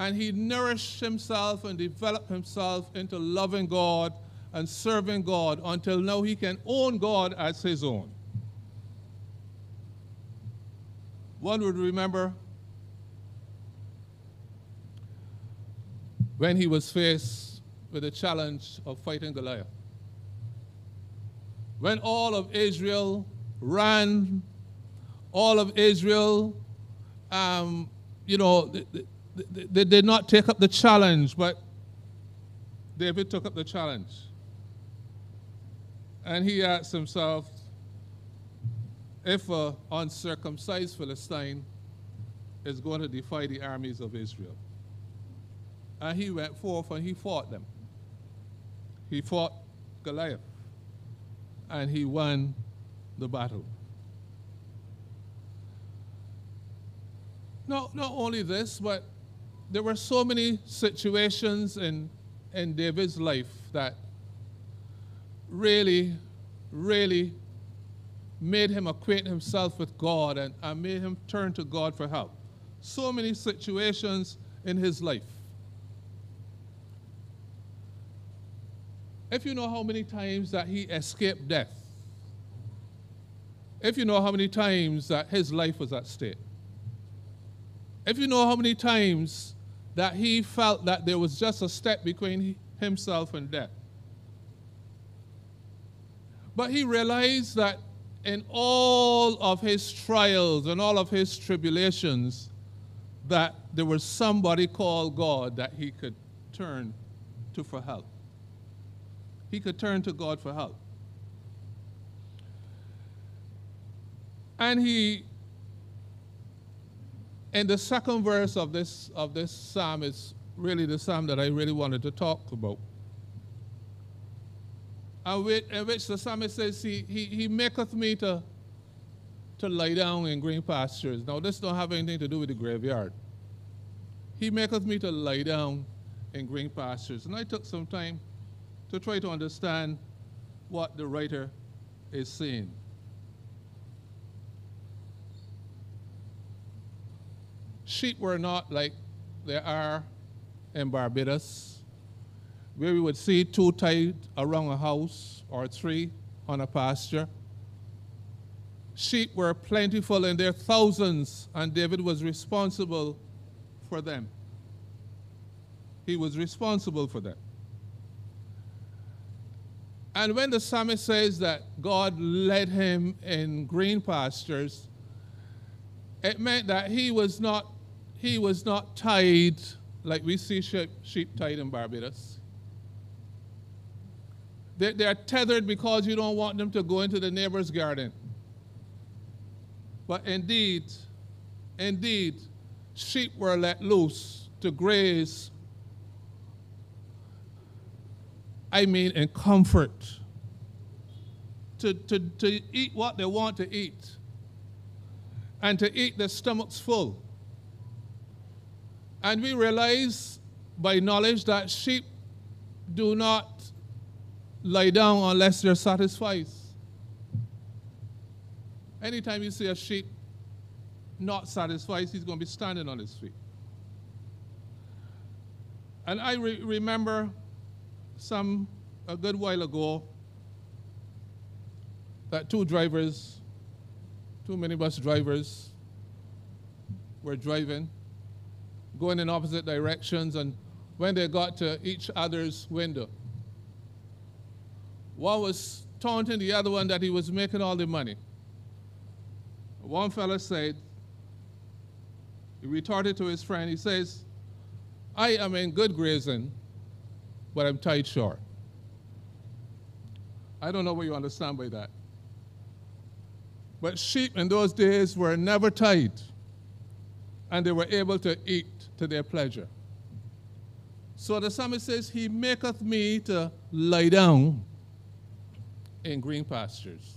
And he nourished himself and developed himself into loving God and serving God until now he can own God as his own. One would remember when he was faced with the challenge of fighting Goliath. When all of Israel ran, all of Israel, um, you know, they, they did not take up the challenge, but David took up the challenge. And he asked himself, if an uncircumcised Philistine is going to defy the armies of Israel. And he went forth and he fought them. He fought Goliath. And he won the battle. Not, not only this, but there were so many situations in, in David's life that really, really made him acquaint himself with God and, and made him turn to God for help. So many situations in his life. If you know how many times that he escaped death, if you know how many times that his life was at stake, if you know how many times that he felt that there was just a step between himself and death, but he realized that in all of his trials and all of his tribulations that there was somebody called God that he could turn to for help. He could turn to God for help. And he, in the second verse of this, of this psalm, is really the psalm that I really wanted to talk about which, in which the psalmist says, he, he, he maketh me to, to lie down in green pastures. Now, this don't have anything to do with the graveyard. He maketh me to lie down in green pastures. And I took some time to try to understand what the writer is saying. Sheep were not like they are in Barbados where we would see two tied around a house or three on a pasture. Sheep were plentiful in their thousands, and David was responsible for them. He was responsible for them. And when the psalmist says that God led him in green pastures, it meant that he was not, he was not tied like we see sheep, sheep tied in Barbados. They, they are tethered because you don't want them to go into the neighbor's garden. But indeed, indeed, sheep were let loose to graze. I mean, in comfort, to, to, to eat what they want to eat, and to eat their stomachs full. And we realize by knowledge that sheep do not lie down unless they're satisfied. Anytime you see a sheep not satisfied, he's going to be standing on his feet. And I re- remember some, a good while ago, that two drivers, two minibus drivers, were driving, going in opposite directions, and when they got to each other's window, one was taunting the other one that he was making all the money. One fellow said, he retorted to his friend, he says, I am in good grazing, but I'm tied short. I don't know what you understand by that. But sheep in those days were never tied, and they were able to eat to their pleasure. So the psalmist says, He maketh me to lie down in green pastures.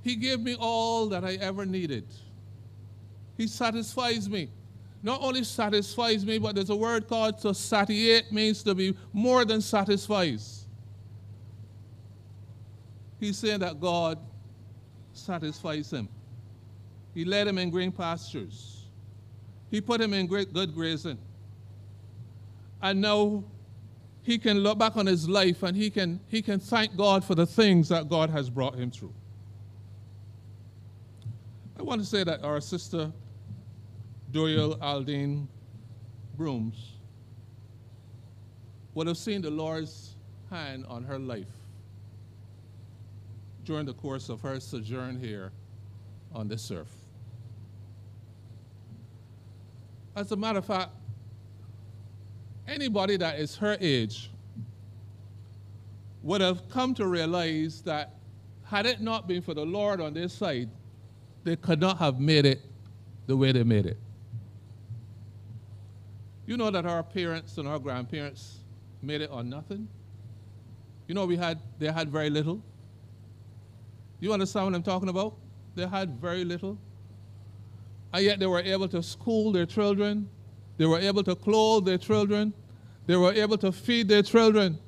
He gave me all that I ever needed. He satisfies me. Not only satisfies me, but there's a word called to satiate means to be more than satisfies. He's saying that God satisfies him. He led him in green pastures. He put him in great good grazing. And now he can look back on his life and he can, he can thank God for the things that God has brought him through. I want to say that our sister Doriel Aldeane Broomes would have seen the Lord's hand on her life during the course of her sojourn here on this earth. As a matter of fact, anybody that is her age would have come to realize that had it not been for the Lord on their side, they could not have made it the way they made it. You know that our parents and our grandparents made it on nothing? You know we had they had very little. You understand what I'm talking about? They had very little. And yet they were able to school their children. They were able to clothe their children. They were able to feed their children.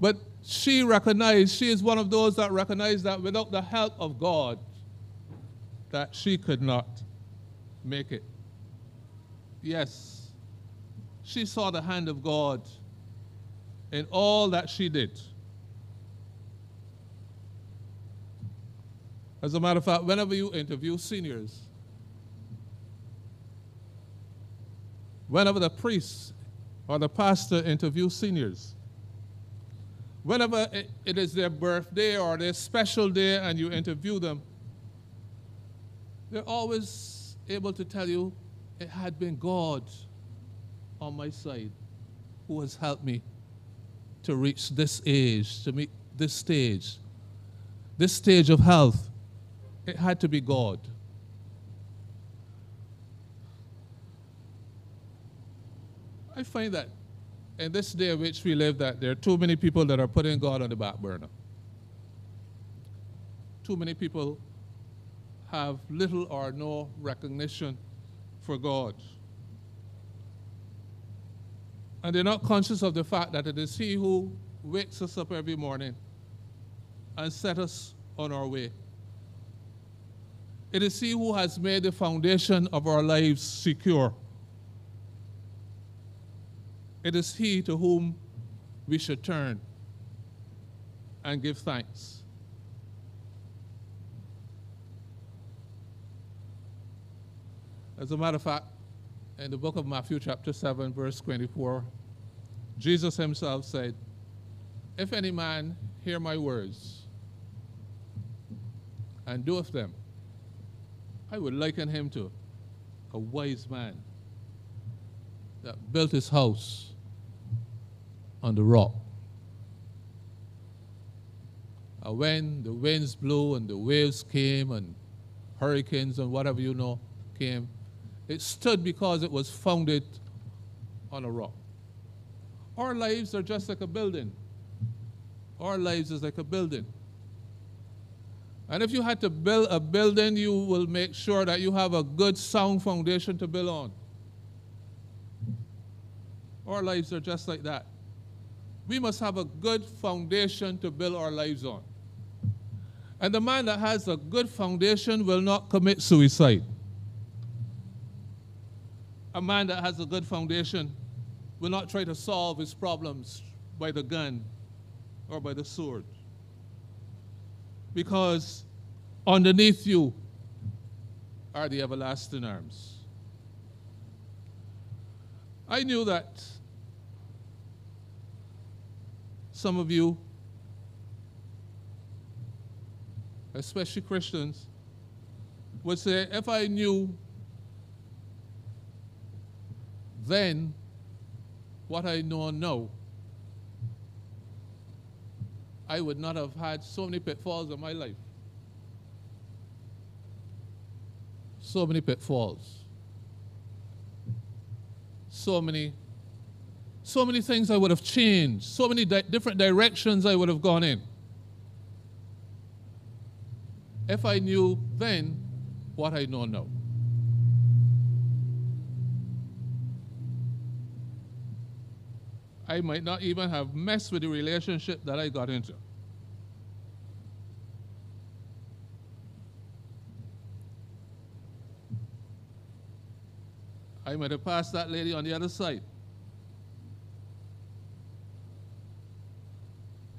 But she recognized, she is one of those that recognized that without the help of God, that she could not make it. Yes, she saw the hand of God in all that she did. As a matter of fact, whenever you interview seniors, whenever the priest or the pastor interviews seniors, whenever it is their birthday or their special day and you interview them, they're always able to tell you it had been God on my side who has helped me to reach this age, to meet this stage, this stage of health. It had to be God. I find that in this day in which we live, that there are too many people that are putting God on the back burner. Too many people have little or no recognition for God. And they're not conscious of the fact that it is He who wakes us up every morning and set us on our way. It is He who has made the foundation of our lives secure. It is He to whom we should turn and give thanks. As a matter of fact, in the book of Matthew, chapter 7, verse 24, Jesus himself said, If any man hear my words and doeth them, I would liken him to a wise man that built his house on the rock. And when the winds blew and the waves came and hurricanes and whatever you know came, it stood because it was founded on a rock. Our lives are just like a building. Our lives is like a building. And if you had to build a building, you will make sure that you have a good sound foundation to build on. Our lives are just like that. We must have a good foundation to build our lives on. And the man that has a good foundation will not commit suicide a man that has a good foundation will not try to solve his problems by the gun or by the sword. Because underneath you are the everlasting arms. I knew that some of you, especially Christians, would say, if I knew then what I know now, I would not have had so many pitfalls in my life. So many pitfalls. So many, so many things I would have changed, so many di- different directions I would have gone in. If I knew then what I know now. I might not even have messed with the relationship that I got into. I might have passed that lady on the other side.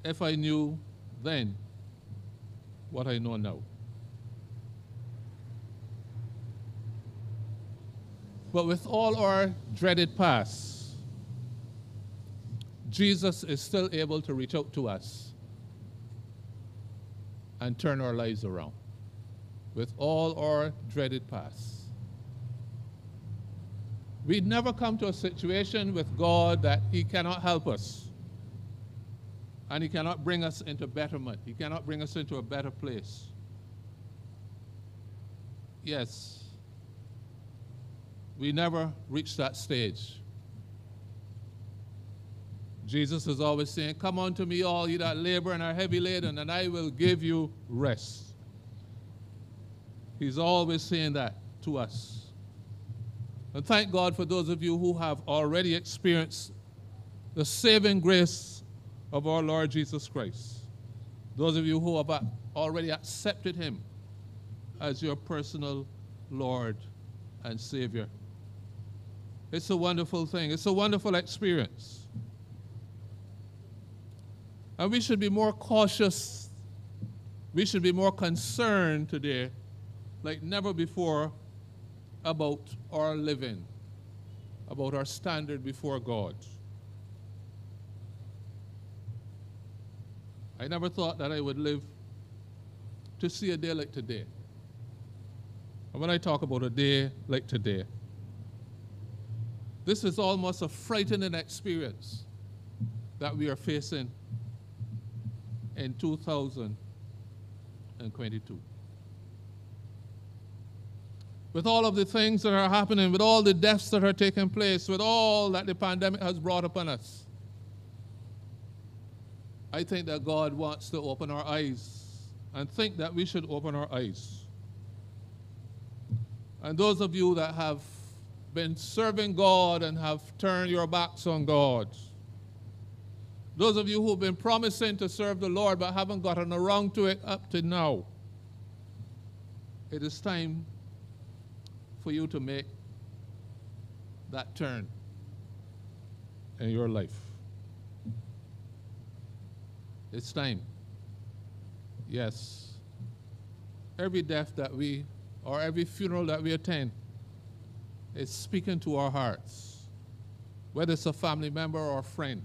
If I knew then what I know now. But with all our dreaded past, Jesus is still able to reach out to us and turn our lives around with all our dreaded past. We never come to a situation with God that He cannot help us and He cannot bring us into betterment. He cannot bring us into a better place. Yes, we never reach that stage. Jesus is always saying, Come unto me, all ye that labor and are heavy laden, and I will give you rest. He's always saying that to us. And thank God for those of you who have already experienced the saving grace of our Lord Jesus Christ. Those of you who have already accepted Him as your personal Lord and Savior. It's a wonderful thing, it's a wonderful experience. And we should be more cautious. We should be more concerned today, like never before, about our living, about our standard before God. I never thought that I would live to see a day like today. And when I talk about a day like today, this is almost a frightening experience that we are facing in 2022. With all of the things that are happening, with all the deaths that are taking place, with all that the pandemic has brought upon us, I think that God wants to open our eyes and think that we should open our eyes. And those of you that have been serving God and have turned your backs on God, those of you who've been promising to serve the Lord but haven't gotten around to it up to now, it is time for you to make that turn in your life. It's time. Yes. Every death that we, or every funeral that we attend, is speaking to our hearts, whether it's a family member or a friend.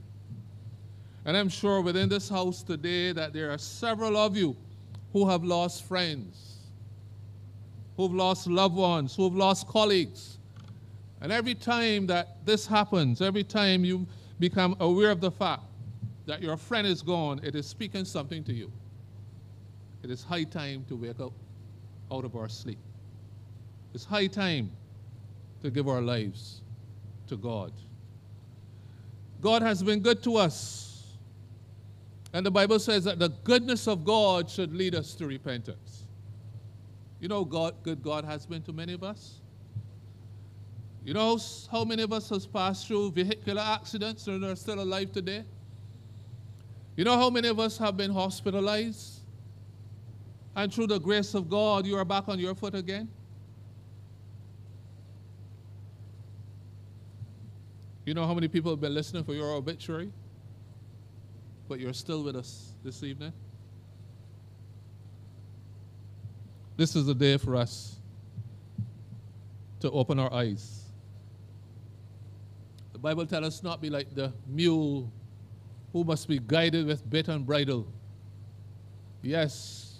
And I'm sure within this house today that there are several of you who have lost friends, who've lost loved ones, who've lost colleagues. And every time that this happens, every time you become aware of the fact that your friend is gone, it is speaking something to you. It is high time to wake up out of our sleep. It's high time to give our lives to God. God has been good to us. And the Bible says that the goodness of God should lead us to repentance. You know God, good God has been to many of us? You know how many of us has passed through vehicular accidents and are still alive today? You know how many of us have been hospitalized? And through the grace of God, you are back on your foot again? You know how many people have been listening for your obituary? but you're still with us this evening. This is a day for us to open our eyes. The Bible tells us not to be like the mule who must be guided with bit and bridle. Yes,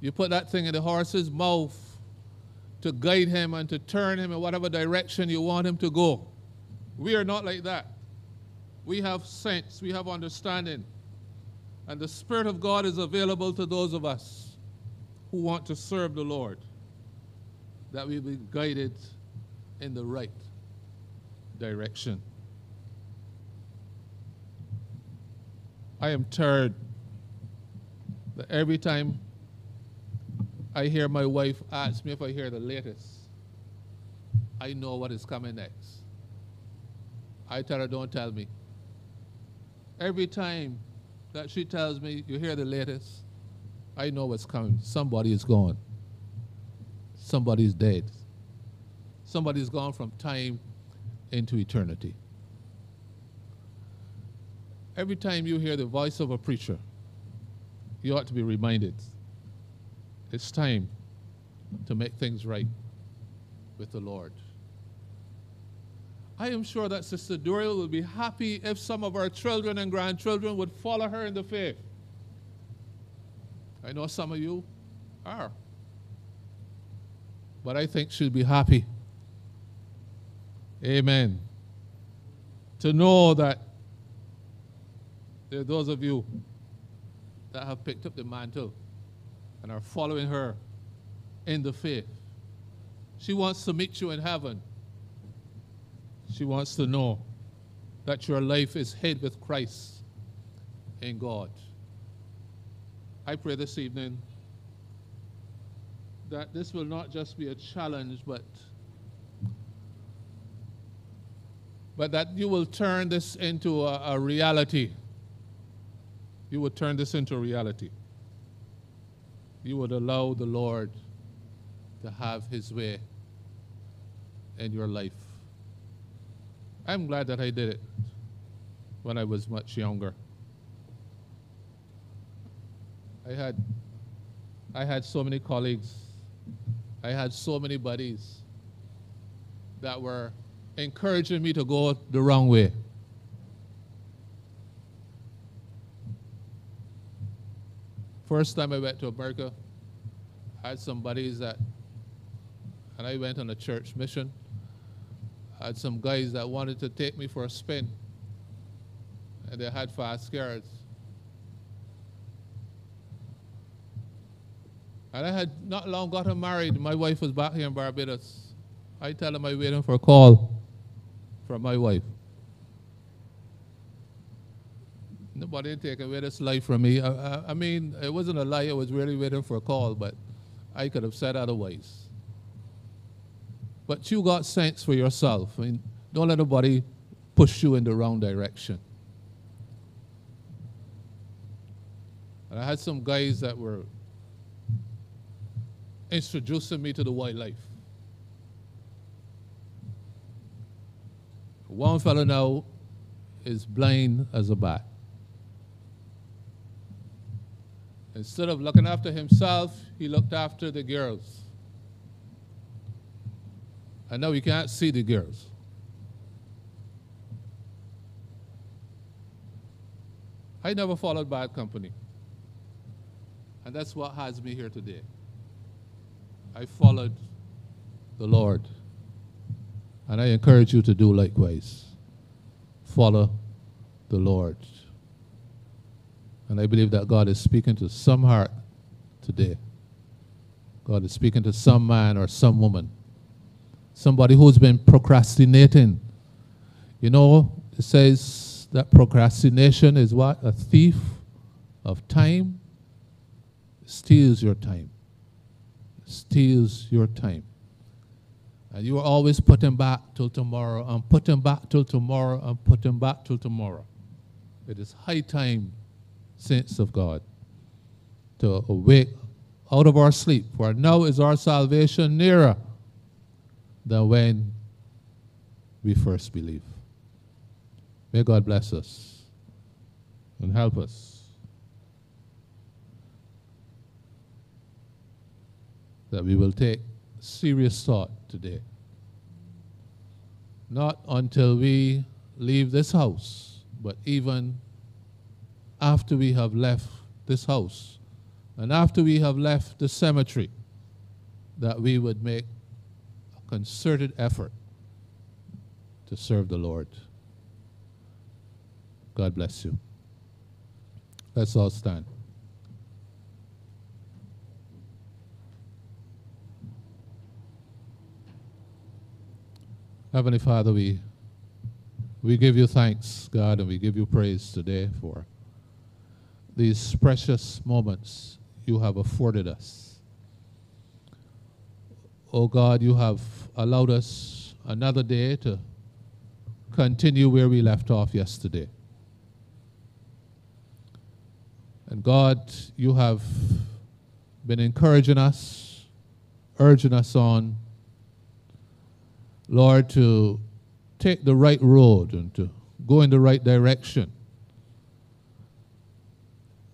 You put that thing in the horse's mouth to guide him and to turn him in whatever direction you want him to go. We are not like that. We have sense, we have understanding. And the Spirit of God is available to those of us who want to serve the Lord, that we be guided in the right direction. I am tired that every time I hear my wife ask me if I hear the latest, I know what is coming next. I tell her, don't tell me. Every time that she tells me, you hear the latest, I know what's coming. Somebody is gone. Somebody's dead. Somebody's gone from time into eternity. Every time you hear the voice of a preacher, you ought to be reminded it's time to make things right with the Lord. I am sure that Sister Doriel will be happy if some of our children and grandchildren would follow her in the faith. I know some of you are. But I think she'll be happy. Amen. To know that there are those of you that have picked up the mantle and are following her in the faith. She wants to meet you in heaven. She wants to know that your life is hid with Christ in God. I pray this evening that this will not just be a challenge, but but that you will turn this into a, a reality. You would turn this into reality you would allow the Lord to have his way in your life. I'm glad that I did it when I was much younger. I had I had so many colleagues. I had so many buddies that were encouraging me to go the wrong way. First time I went to America, I had some buddies that, and I went on a church mission. I had some guys that wanted to take me for a spin, and they had fast cars. And I had not long gotten married. My wife was back here in Barbados. I tell them I'm waiting for a call from my wife. Nobody taking away this life from me. I, I, I, mean, it wasn't a lie. I was really waiting for a call, but I could have said otherwise. But you got sense for yourself. I mean, don't let nobody push you in the wrong direction. And I had some guys that were introducing me to the wildlife. One fellow now is blind as a bat. Instead of looking after himself, he looked after the girls. And now he can't see the girls. I never followed bad company. And that's what has me here today. I followed the Lord. And I encourage you to do likewise. Follow the Lord. And I believe that God is speaking to some heart today. God is speaking to some man or some woman. Somebody who's been procrastinating. You know, it says that procrastination is what? A thief of time. steals your time. steals your time. And you are always putting back till tomorrow and putting back till tomorrow and putting back till tomorrow. It is high time saints of God, to awake out of our sleep, for now is our salvation nearer than when we first believe. May God bless us and help us that we will take serious thought today. Not until we leave this house, but even after we have left this house, And after we have left the cemetery, that we would make a concerted effort to serve the Lord. God bless you. Let's all stand. Heavenly Father, we, we give you thanks, God, and we give you praise today for these precious moments you have afforded us. Oh God, you have allowed us another day to continue where we left off yesterday. And God, you have been encouraging us, urging us on, Lord, to take the right road and to go in the right direction.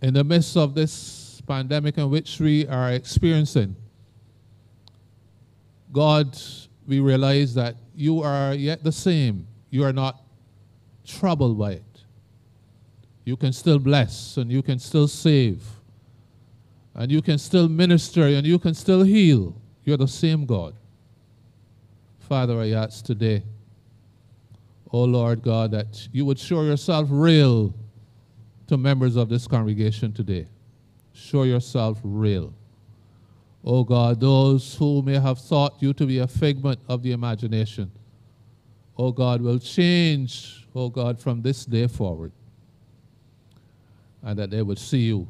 In the midst of this pandemic in which we are experiencing, God, we realize that you are yet the same. You are not troubled by it. You can still bless and you can still save and you can still minister and you can still heal. You're the same God. Father, I ask today, oh Lord God, that you would show yourself real to members of this congregation today. Show yourself real. Oh God, those who may have thought you to be a figment of the imagination, oh God, will change, oh God, from this day forward. And that they would see you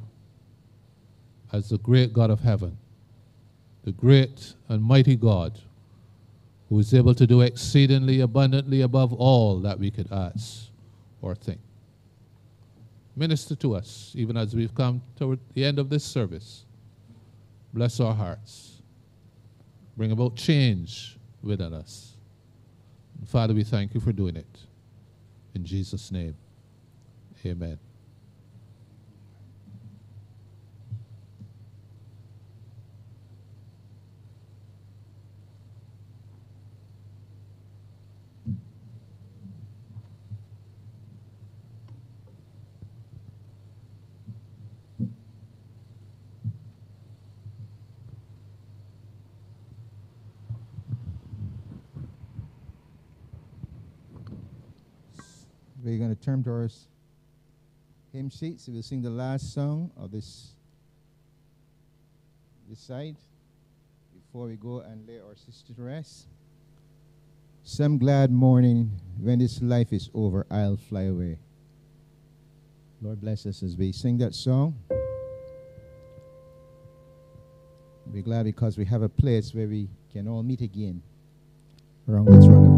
as the great God of heaven, the great and mighty God who is able to do exceedingly abundantly above all that we could ask or think. Minister to us, even as we've come toward the end of this service. Bless our hearts. Bring about change within us. Father, we thank you for doing it. In Jesus' name, amen. We're going to turn to our hymn sheets. We'll sing the last song of this, this side before we go and lay our sister rest. Some glad morning when this life is over, I'll fly away. Lord bless us as we sing that song. We're glad because we have a place where we can all meet again around the throne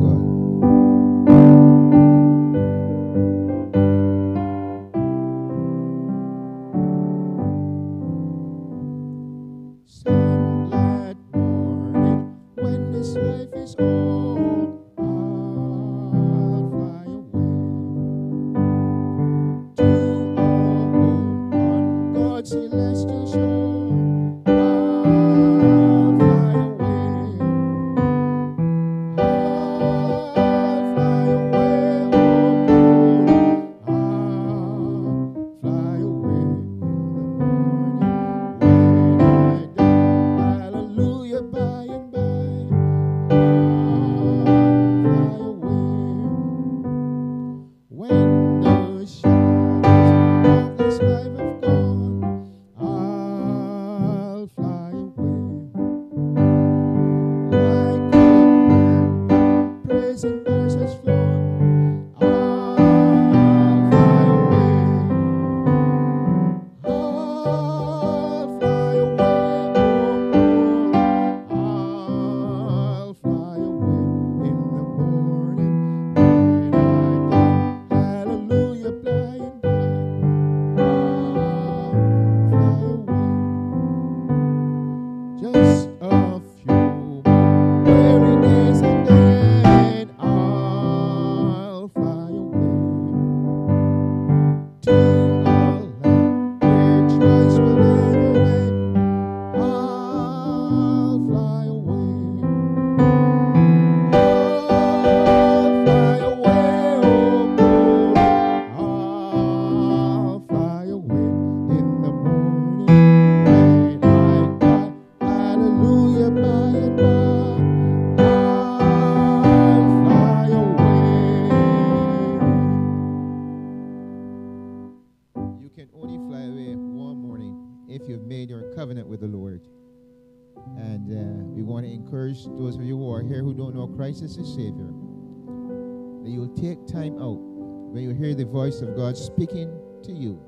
as your Savior that you'll take time out when you hear the voice of God speaking to you,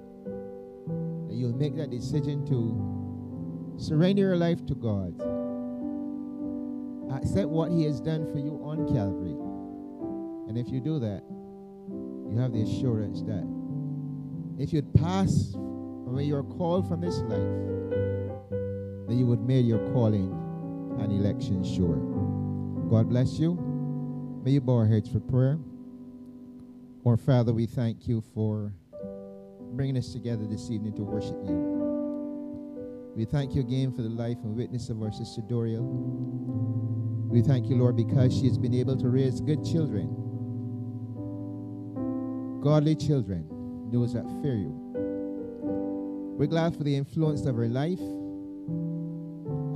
that you'll make that decision to surrender your life to God. Accept what He has done for you on Calvary. And if you do that, you have the assurance that if you'd pass when you're called from this life, that you would make your calling and election sure. God bless you. May you bow our heads for prayer. Our Father, we thank you for bringing us together this evening to worship you. We thank you again for the life and witness of our sister Doriel. We thank you, Lord, because she has been able to raise good children, godly children, those that fear you. We're glad for the influence of her life.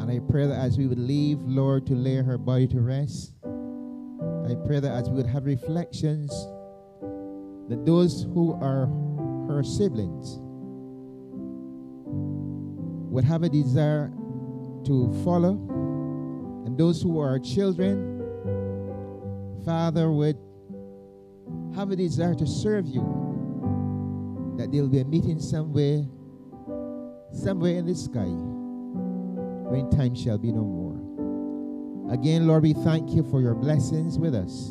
And I pray that as we would leave, Lord, to lay her body to rest, I pray that as we would have reflections, that those who are her siblings would have a desire to follow, and those who are children, Father, would have a desire to serve you, that they'll be a meeting somewhere, somewhere in the sky when time shall be no more. Again, Lord, we thank you for your blessings with us.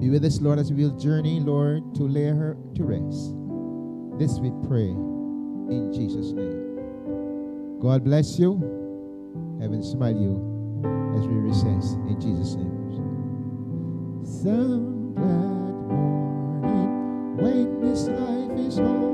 Be with us, Lord, as we will journey, Lord, to lay her to rest. This we pray in Jesus' name. God bless you. Heaven smile you as we recess in Jesus' name. Some glad morning when this life is over,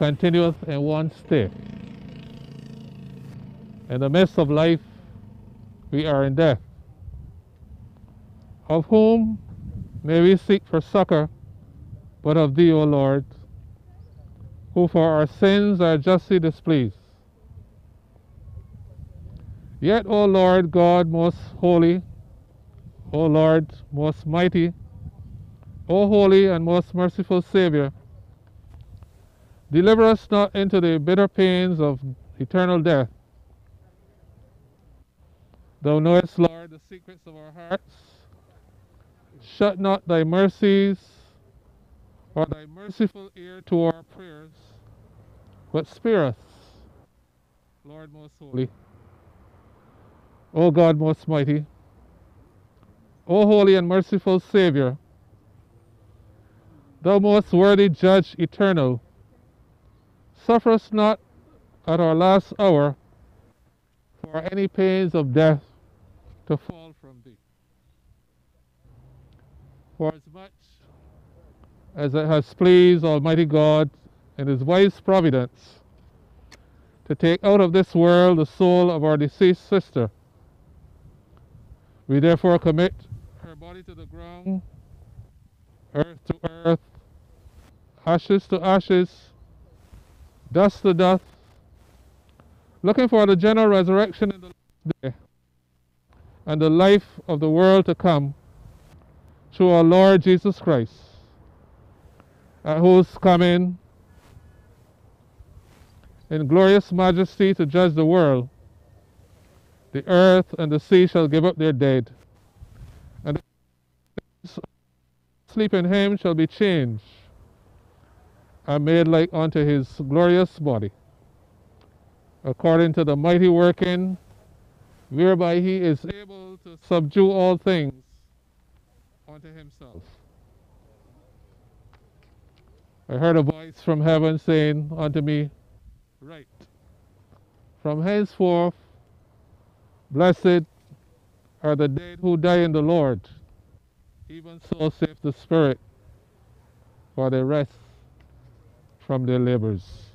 and in one state. In the midst of life, we are in death. Of whom may we seek for succor, but of thee, O Lord, who for our sins are justly displeased. Yet, O Lord God most holy, O Lord most mighty, O holy and most merciful Saviour, deliver us not into the bitter pains of eternal death. Thou knowest, Lord, the secrets of our hearts. Shut not thy mercies or thy merciful ear to our prayers, but spare us, Lord most holy. O God most mighty, O holy and merciful Saviour, thou most worthy Judge eternal, suffer us not at our last hour for any pains of death to fall from thee. For as much as it has pleased Almighty God in his wise providence to take out of this world the soul of our deceased sister, we therefore commit her body to the ground, earth to earth, ashes to ashes, dust to dust, looking for the general resurrection in the day and the life of the world to come through our Lord Jesus Christ, at whose coming in glorious majesty to judge the world, the earth and the sea shall give up their dead, and the sleep in him shall be changed and made like unto his glorious body, according to the mighty working whereby he is able to subdue all things unto himself. I heard a voice from heaven saying unto me, Write. from henceforth, blessed are the dead who die in the Lord. Even so saith the Spirit, for they rest from their labors.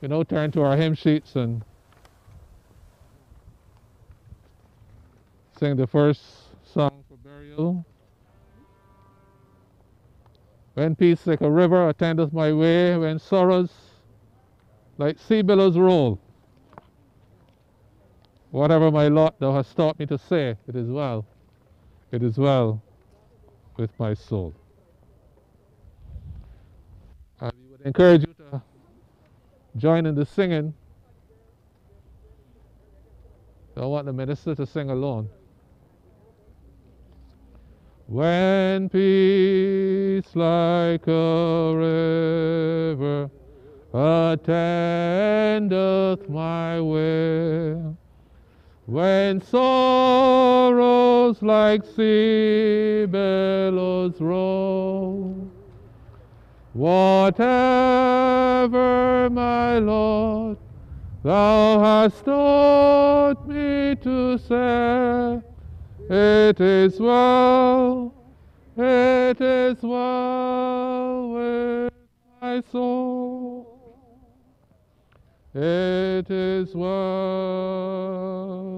We now turn to our hymn sheets and sing the first song for burial. When peace like a river attendeth my way, when sorrows like sea billows roll. Whatever my lot thou hast taught me to say, it is well, it is well with my soul. We would encourage you to join in the singing. Don't want the minister to sing alone. When peace like a river attendeth my way, when sorrows like sea billows roll, whatever my Lord thou hast taught me to say, it is well, it is well with my soul. It is well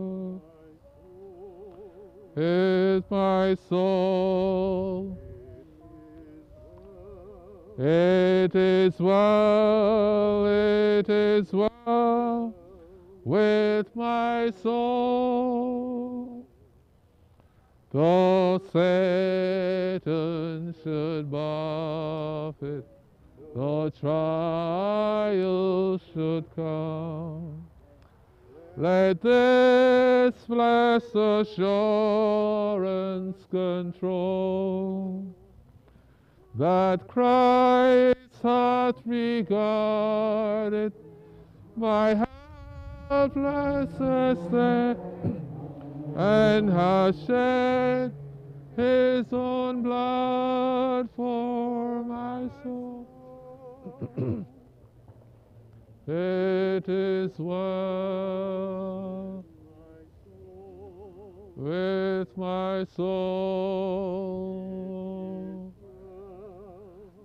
with my soul. It is well, it is well with my soul. Though Satan should buffet, though trials should come, let this blessed assurance control that Christ hath regarded my helpless estate and has shed his own blood for my soul. it is well with my soul.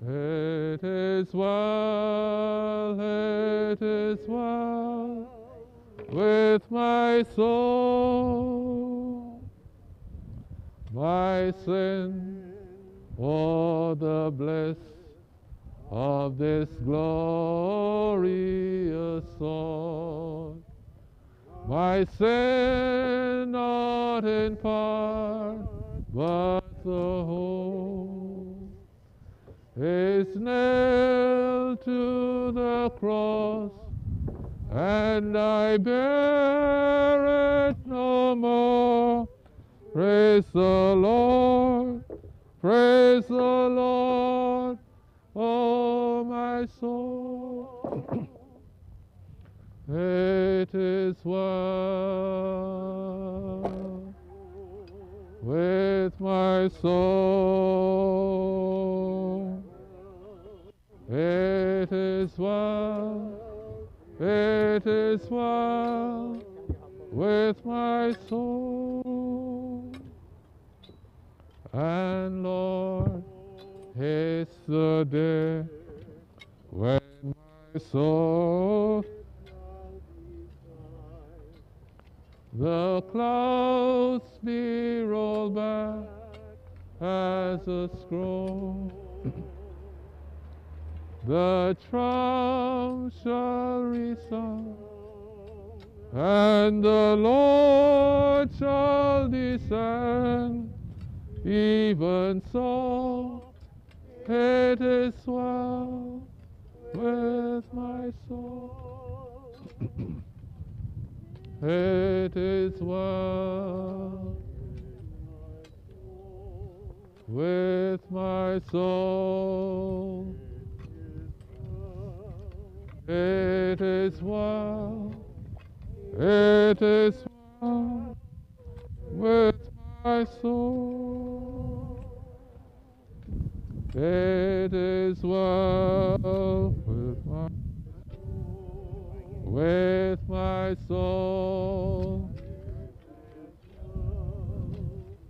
It is well, it is well with my soul. My sin, oh, the bliss of this glorious song. My sin not in part, but the whole is nailed to the cross, and I bear it no more. Praise the Lord, praise the Lord, It is well with my soul. It is well, it is well with my soul. And Lord, it's the day soul The clouds be rolled back as a scroll. The trump shall resound, and the Lord shall descend. Even so, it is well with my soul. It is well with my soul. It is well. It is well with my soul. It is well with my with my soul.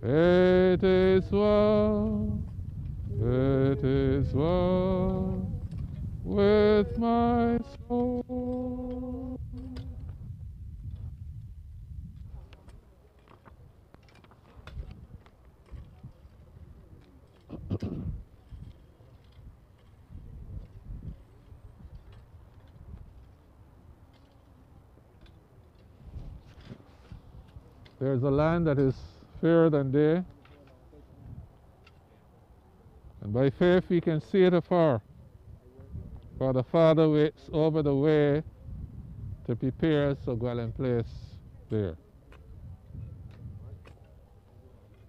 It is well, it is well with my soul. There's a land that is fairer than day. And by faith we can see it afar. For the Father waits over the way to prepare us a dwelling place there.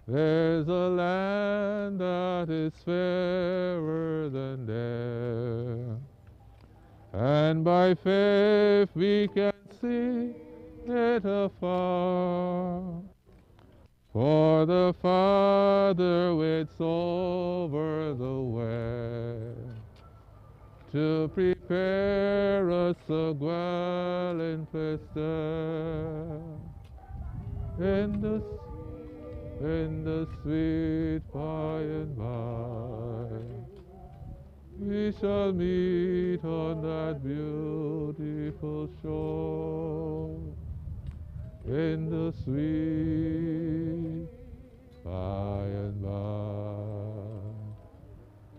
There's a land that is fairer than day. And by faith we can see it afar. For the Father waits over the way to prepare us a dwelling place there. In the, in the sweet by and by, we shall meet on that beautiful shore in the sweet by and by.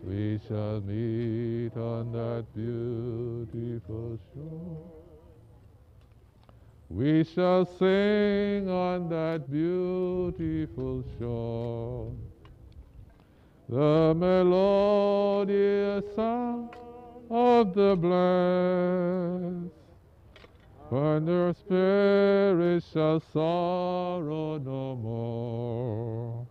We shall meet on that beautiful shore. We shall sing on that beautiful shore the melodious song of the blessed when their spirit shall sorrow no more.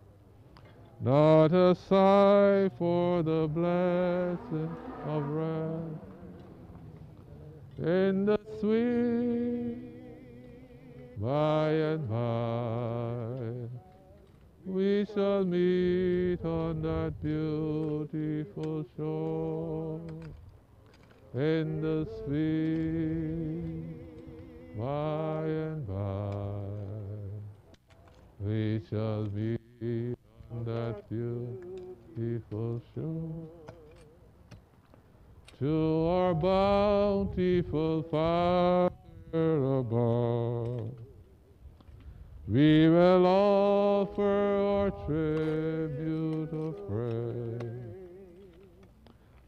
Not a sigh for the blessing of rest in the sweet by and by. We shall meet on that beautiful shore in the sweet by and by. we shall be on that beautiful shore. To our bountiful Father above, we will offer our tribute of praise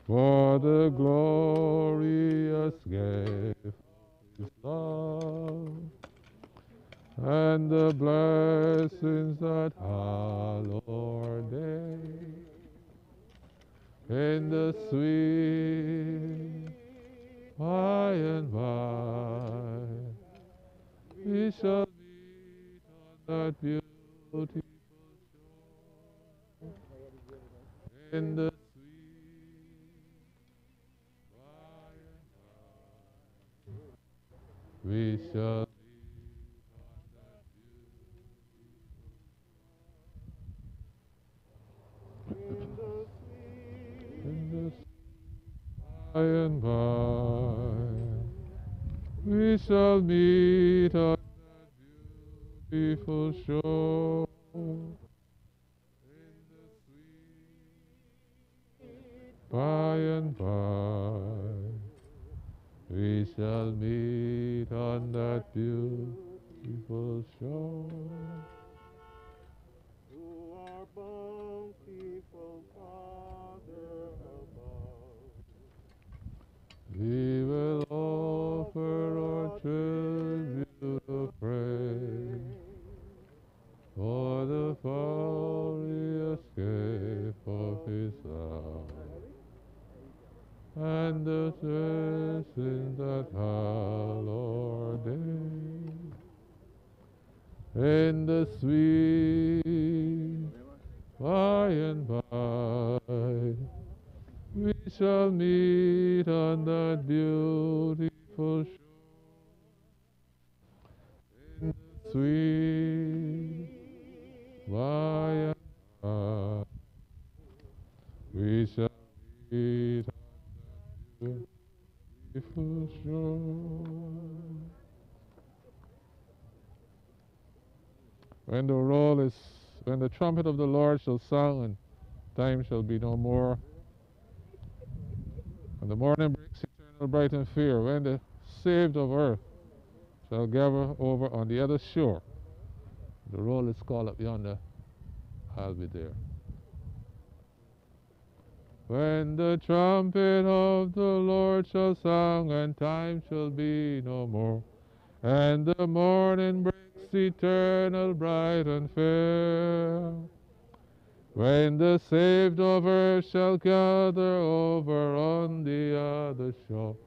for the glorious gift love. And the blessings that hallow our day in the sweet by and by we shall meet on that beautiful shore. In the we shall by. And by we shall meet on that beautiful shore. In the sweet by and by we shall meet on that beautiful shore. To our bountiful Father above, we will offer our tribute of praise for the glorious gift of His love and the blessings that hallow our day. In the sweet by and by we shall meet on that beautiful shore. In the sweet by and by we shall meet beautiful shore when the roll is when the trumpet of the Lord shall sound and time shall be no more. And the morning breaks eternal bright and fair when the saved of earth shall gather over on the other shore the roll is called up yonder. I'll be there when the trumpet of the Lord shall sound and time shall be no more and the morning breaks eternal, bright and fair. When the saved of earth shall gather over on the other shore,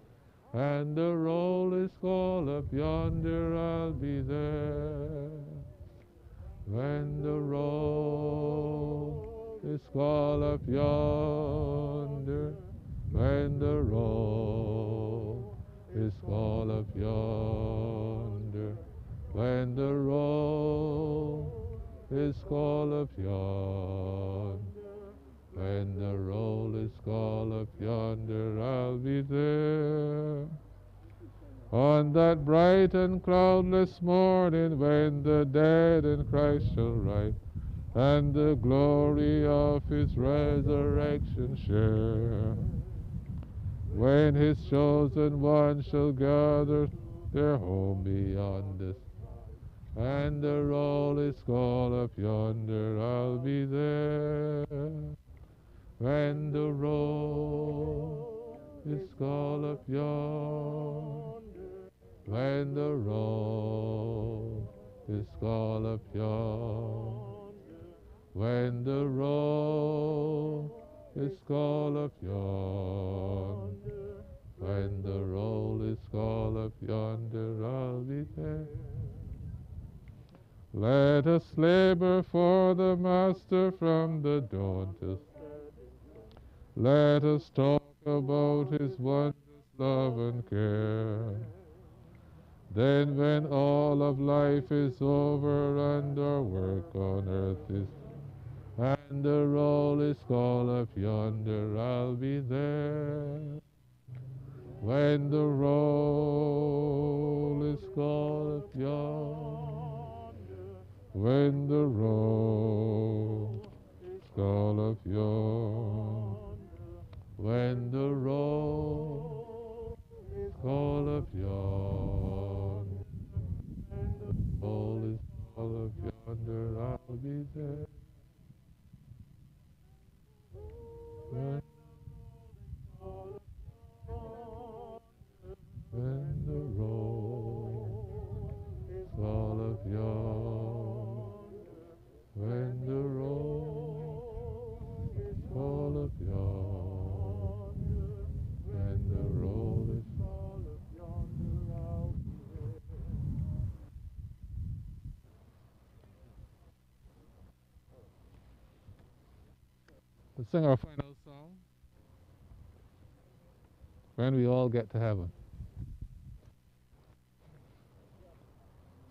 and the roll is called up yonder, I'll be there. When the roll is called up yonder, when the roll is called up yonder when the roll is called up yonder, when the roll is called up yonder, I'll be there. On that bright and cloudless morning, when the dead in Christ shall rise, and the glory of his resurrection share, when his chosen ones shall gather their home beyond this and the roll is called up yonder, I'll be there. When the roll is called up yonder, when the roll is called up yonder, when the roll is called yonder, when the roll is called yonder, I'll be there. Let us labor for the Master from the dawn till Let us talk about his wondrous love and care. Then when all of life is over and our work on earth is and the roll is called up yonder, I'll be there. When the roll is called up yonder, when the roll is called up yonder, when the roll is called up yonder, when the roll is called up yonder, I'll be there. When sing our final song. When we all get to heaven.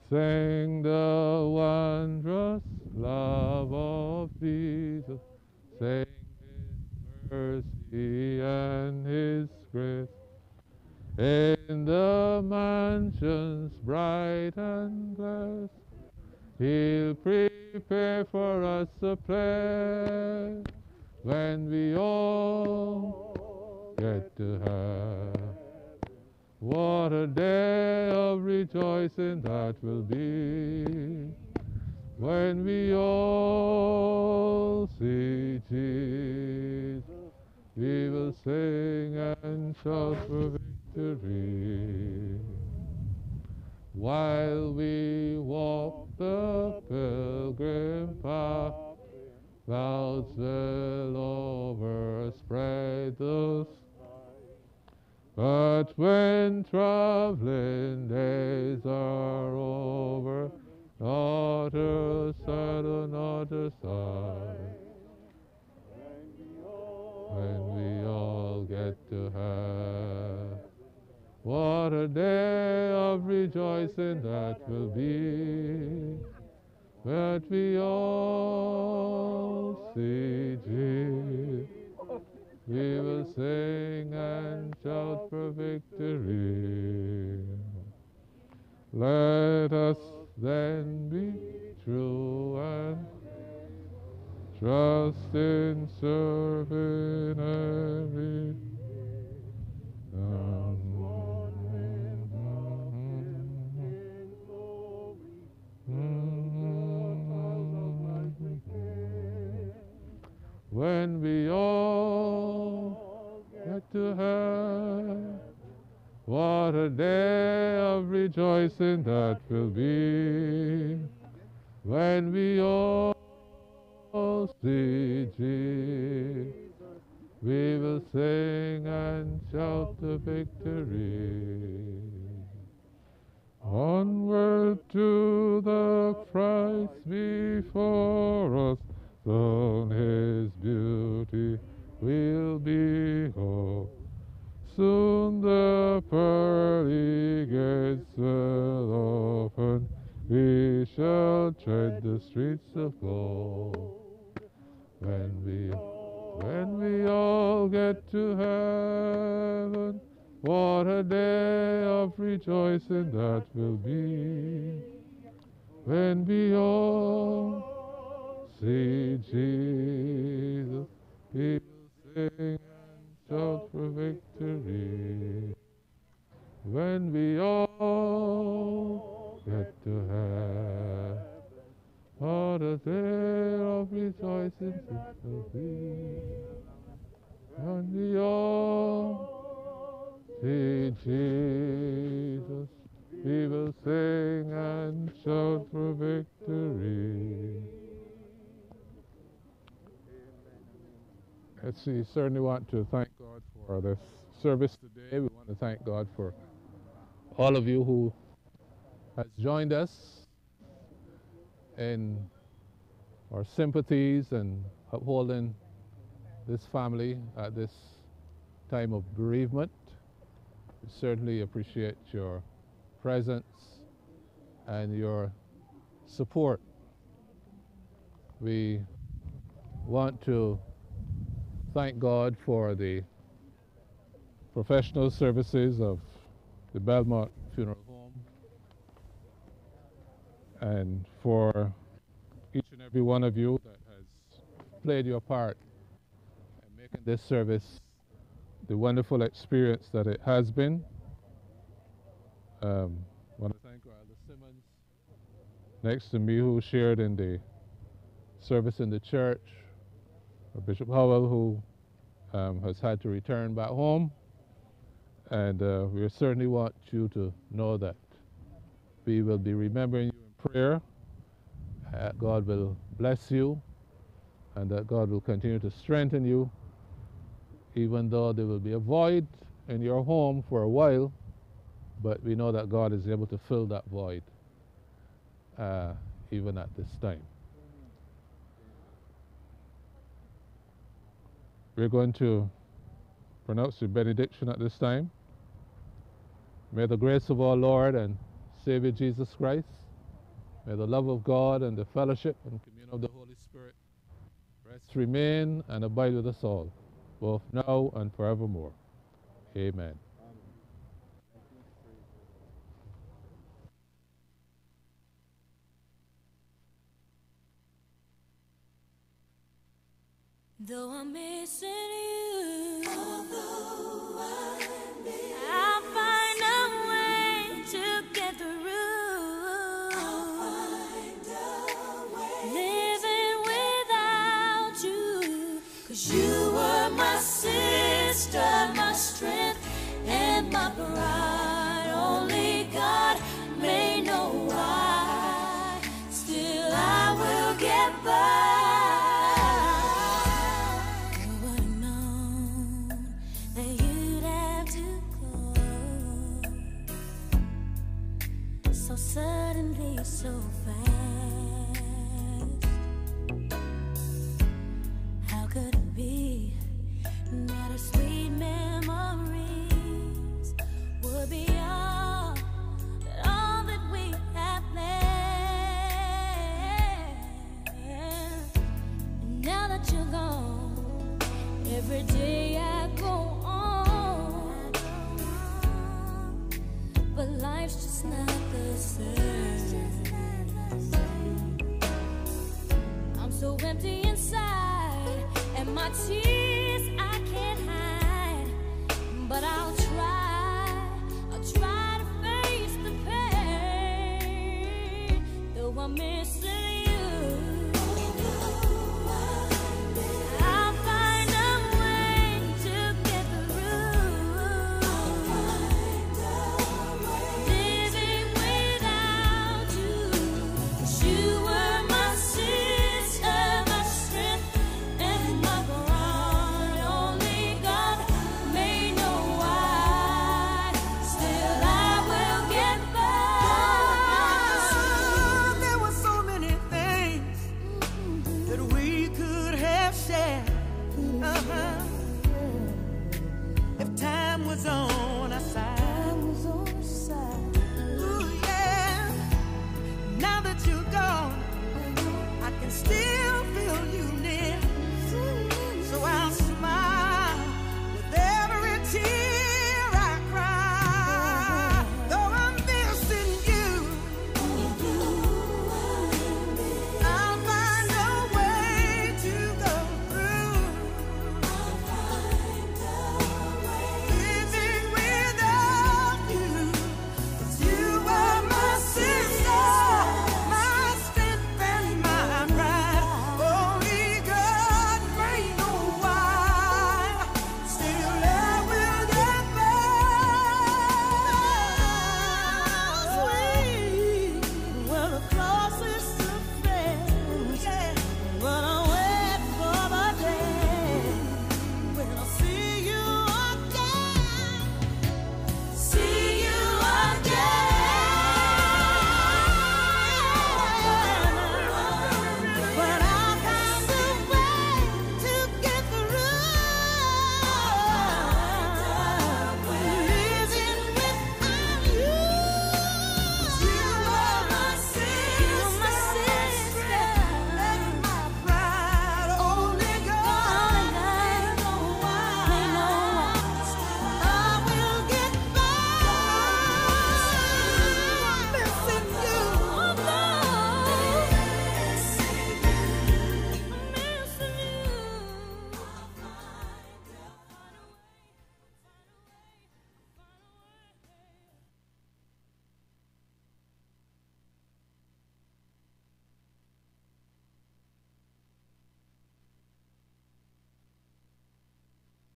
Sing the wondrous love of Jesus. Sing his mercy and his grace. In the mansions bright and blessed, he'll prepare for us a place when we all get to have. What a day of rejoicing that will be when we all see Jesus. We will sing and shout for victory while we walk the pilgrim path. Clouds will overspread the but when traveling days are over, not a side on other side. When we all get to have what a day of rejoicing that will be. That we all see Jesus. We will sing and shout for victory. Let us then be true and trust in serving every when we all get to heaven. What a day of rejoicing that will be when we all see Jesus. We will sing and shout the victory. Onward to the prize before us, on his beauty will behold. Soon the pearly gates will open, we shall tread the streets of gold. When we, when we all get to heaven, what a day of rejoicing that will be. When we all see Jesus, we will sing and shout for victory. When we all get to heaven, what a day of rejoicing it will be. When we all see Jesus, we will sing and shout for victory. Let's see, certainly want to thank God for this service today. We want to thank God for all of you who has joined us in our sympathies and upholding this family at this time of bereavement. We certainly appreciate your presence and your support. We want to thank God for the professional services of the Belmont Funeral Home and for each and every one of you that has played your part in making this service the wonderful experience that it has been. Um, I want to thank our Simmons next to me who shared in the service in the church, Bishop Howell who um, has had to return back home. And uh, we certainly want you to know that we will be remembering you in prayer. God will bless you and that God will continue to strengthen you, even though there will be a void in your home for a while, but we know that God is able to fill that void uh, even at this time. We're going to pronounce the benediction at this time. May the grace of our Lord and Savior Jesus Christ, may the love of God and the fellowship and communion of the Holy Spirit rest, remain, and abide with us all, both now and forevermore. Amen. Though I'm missing you, I'll find a way to get through. Living without you, cause you were my sister, my so fast? How could it be that our sweet memories would be all that all that we have left? Now that you're gone, every day I go on, but life's just not empty inside, and my tears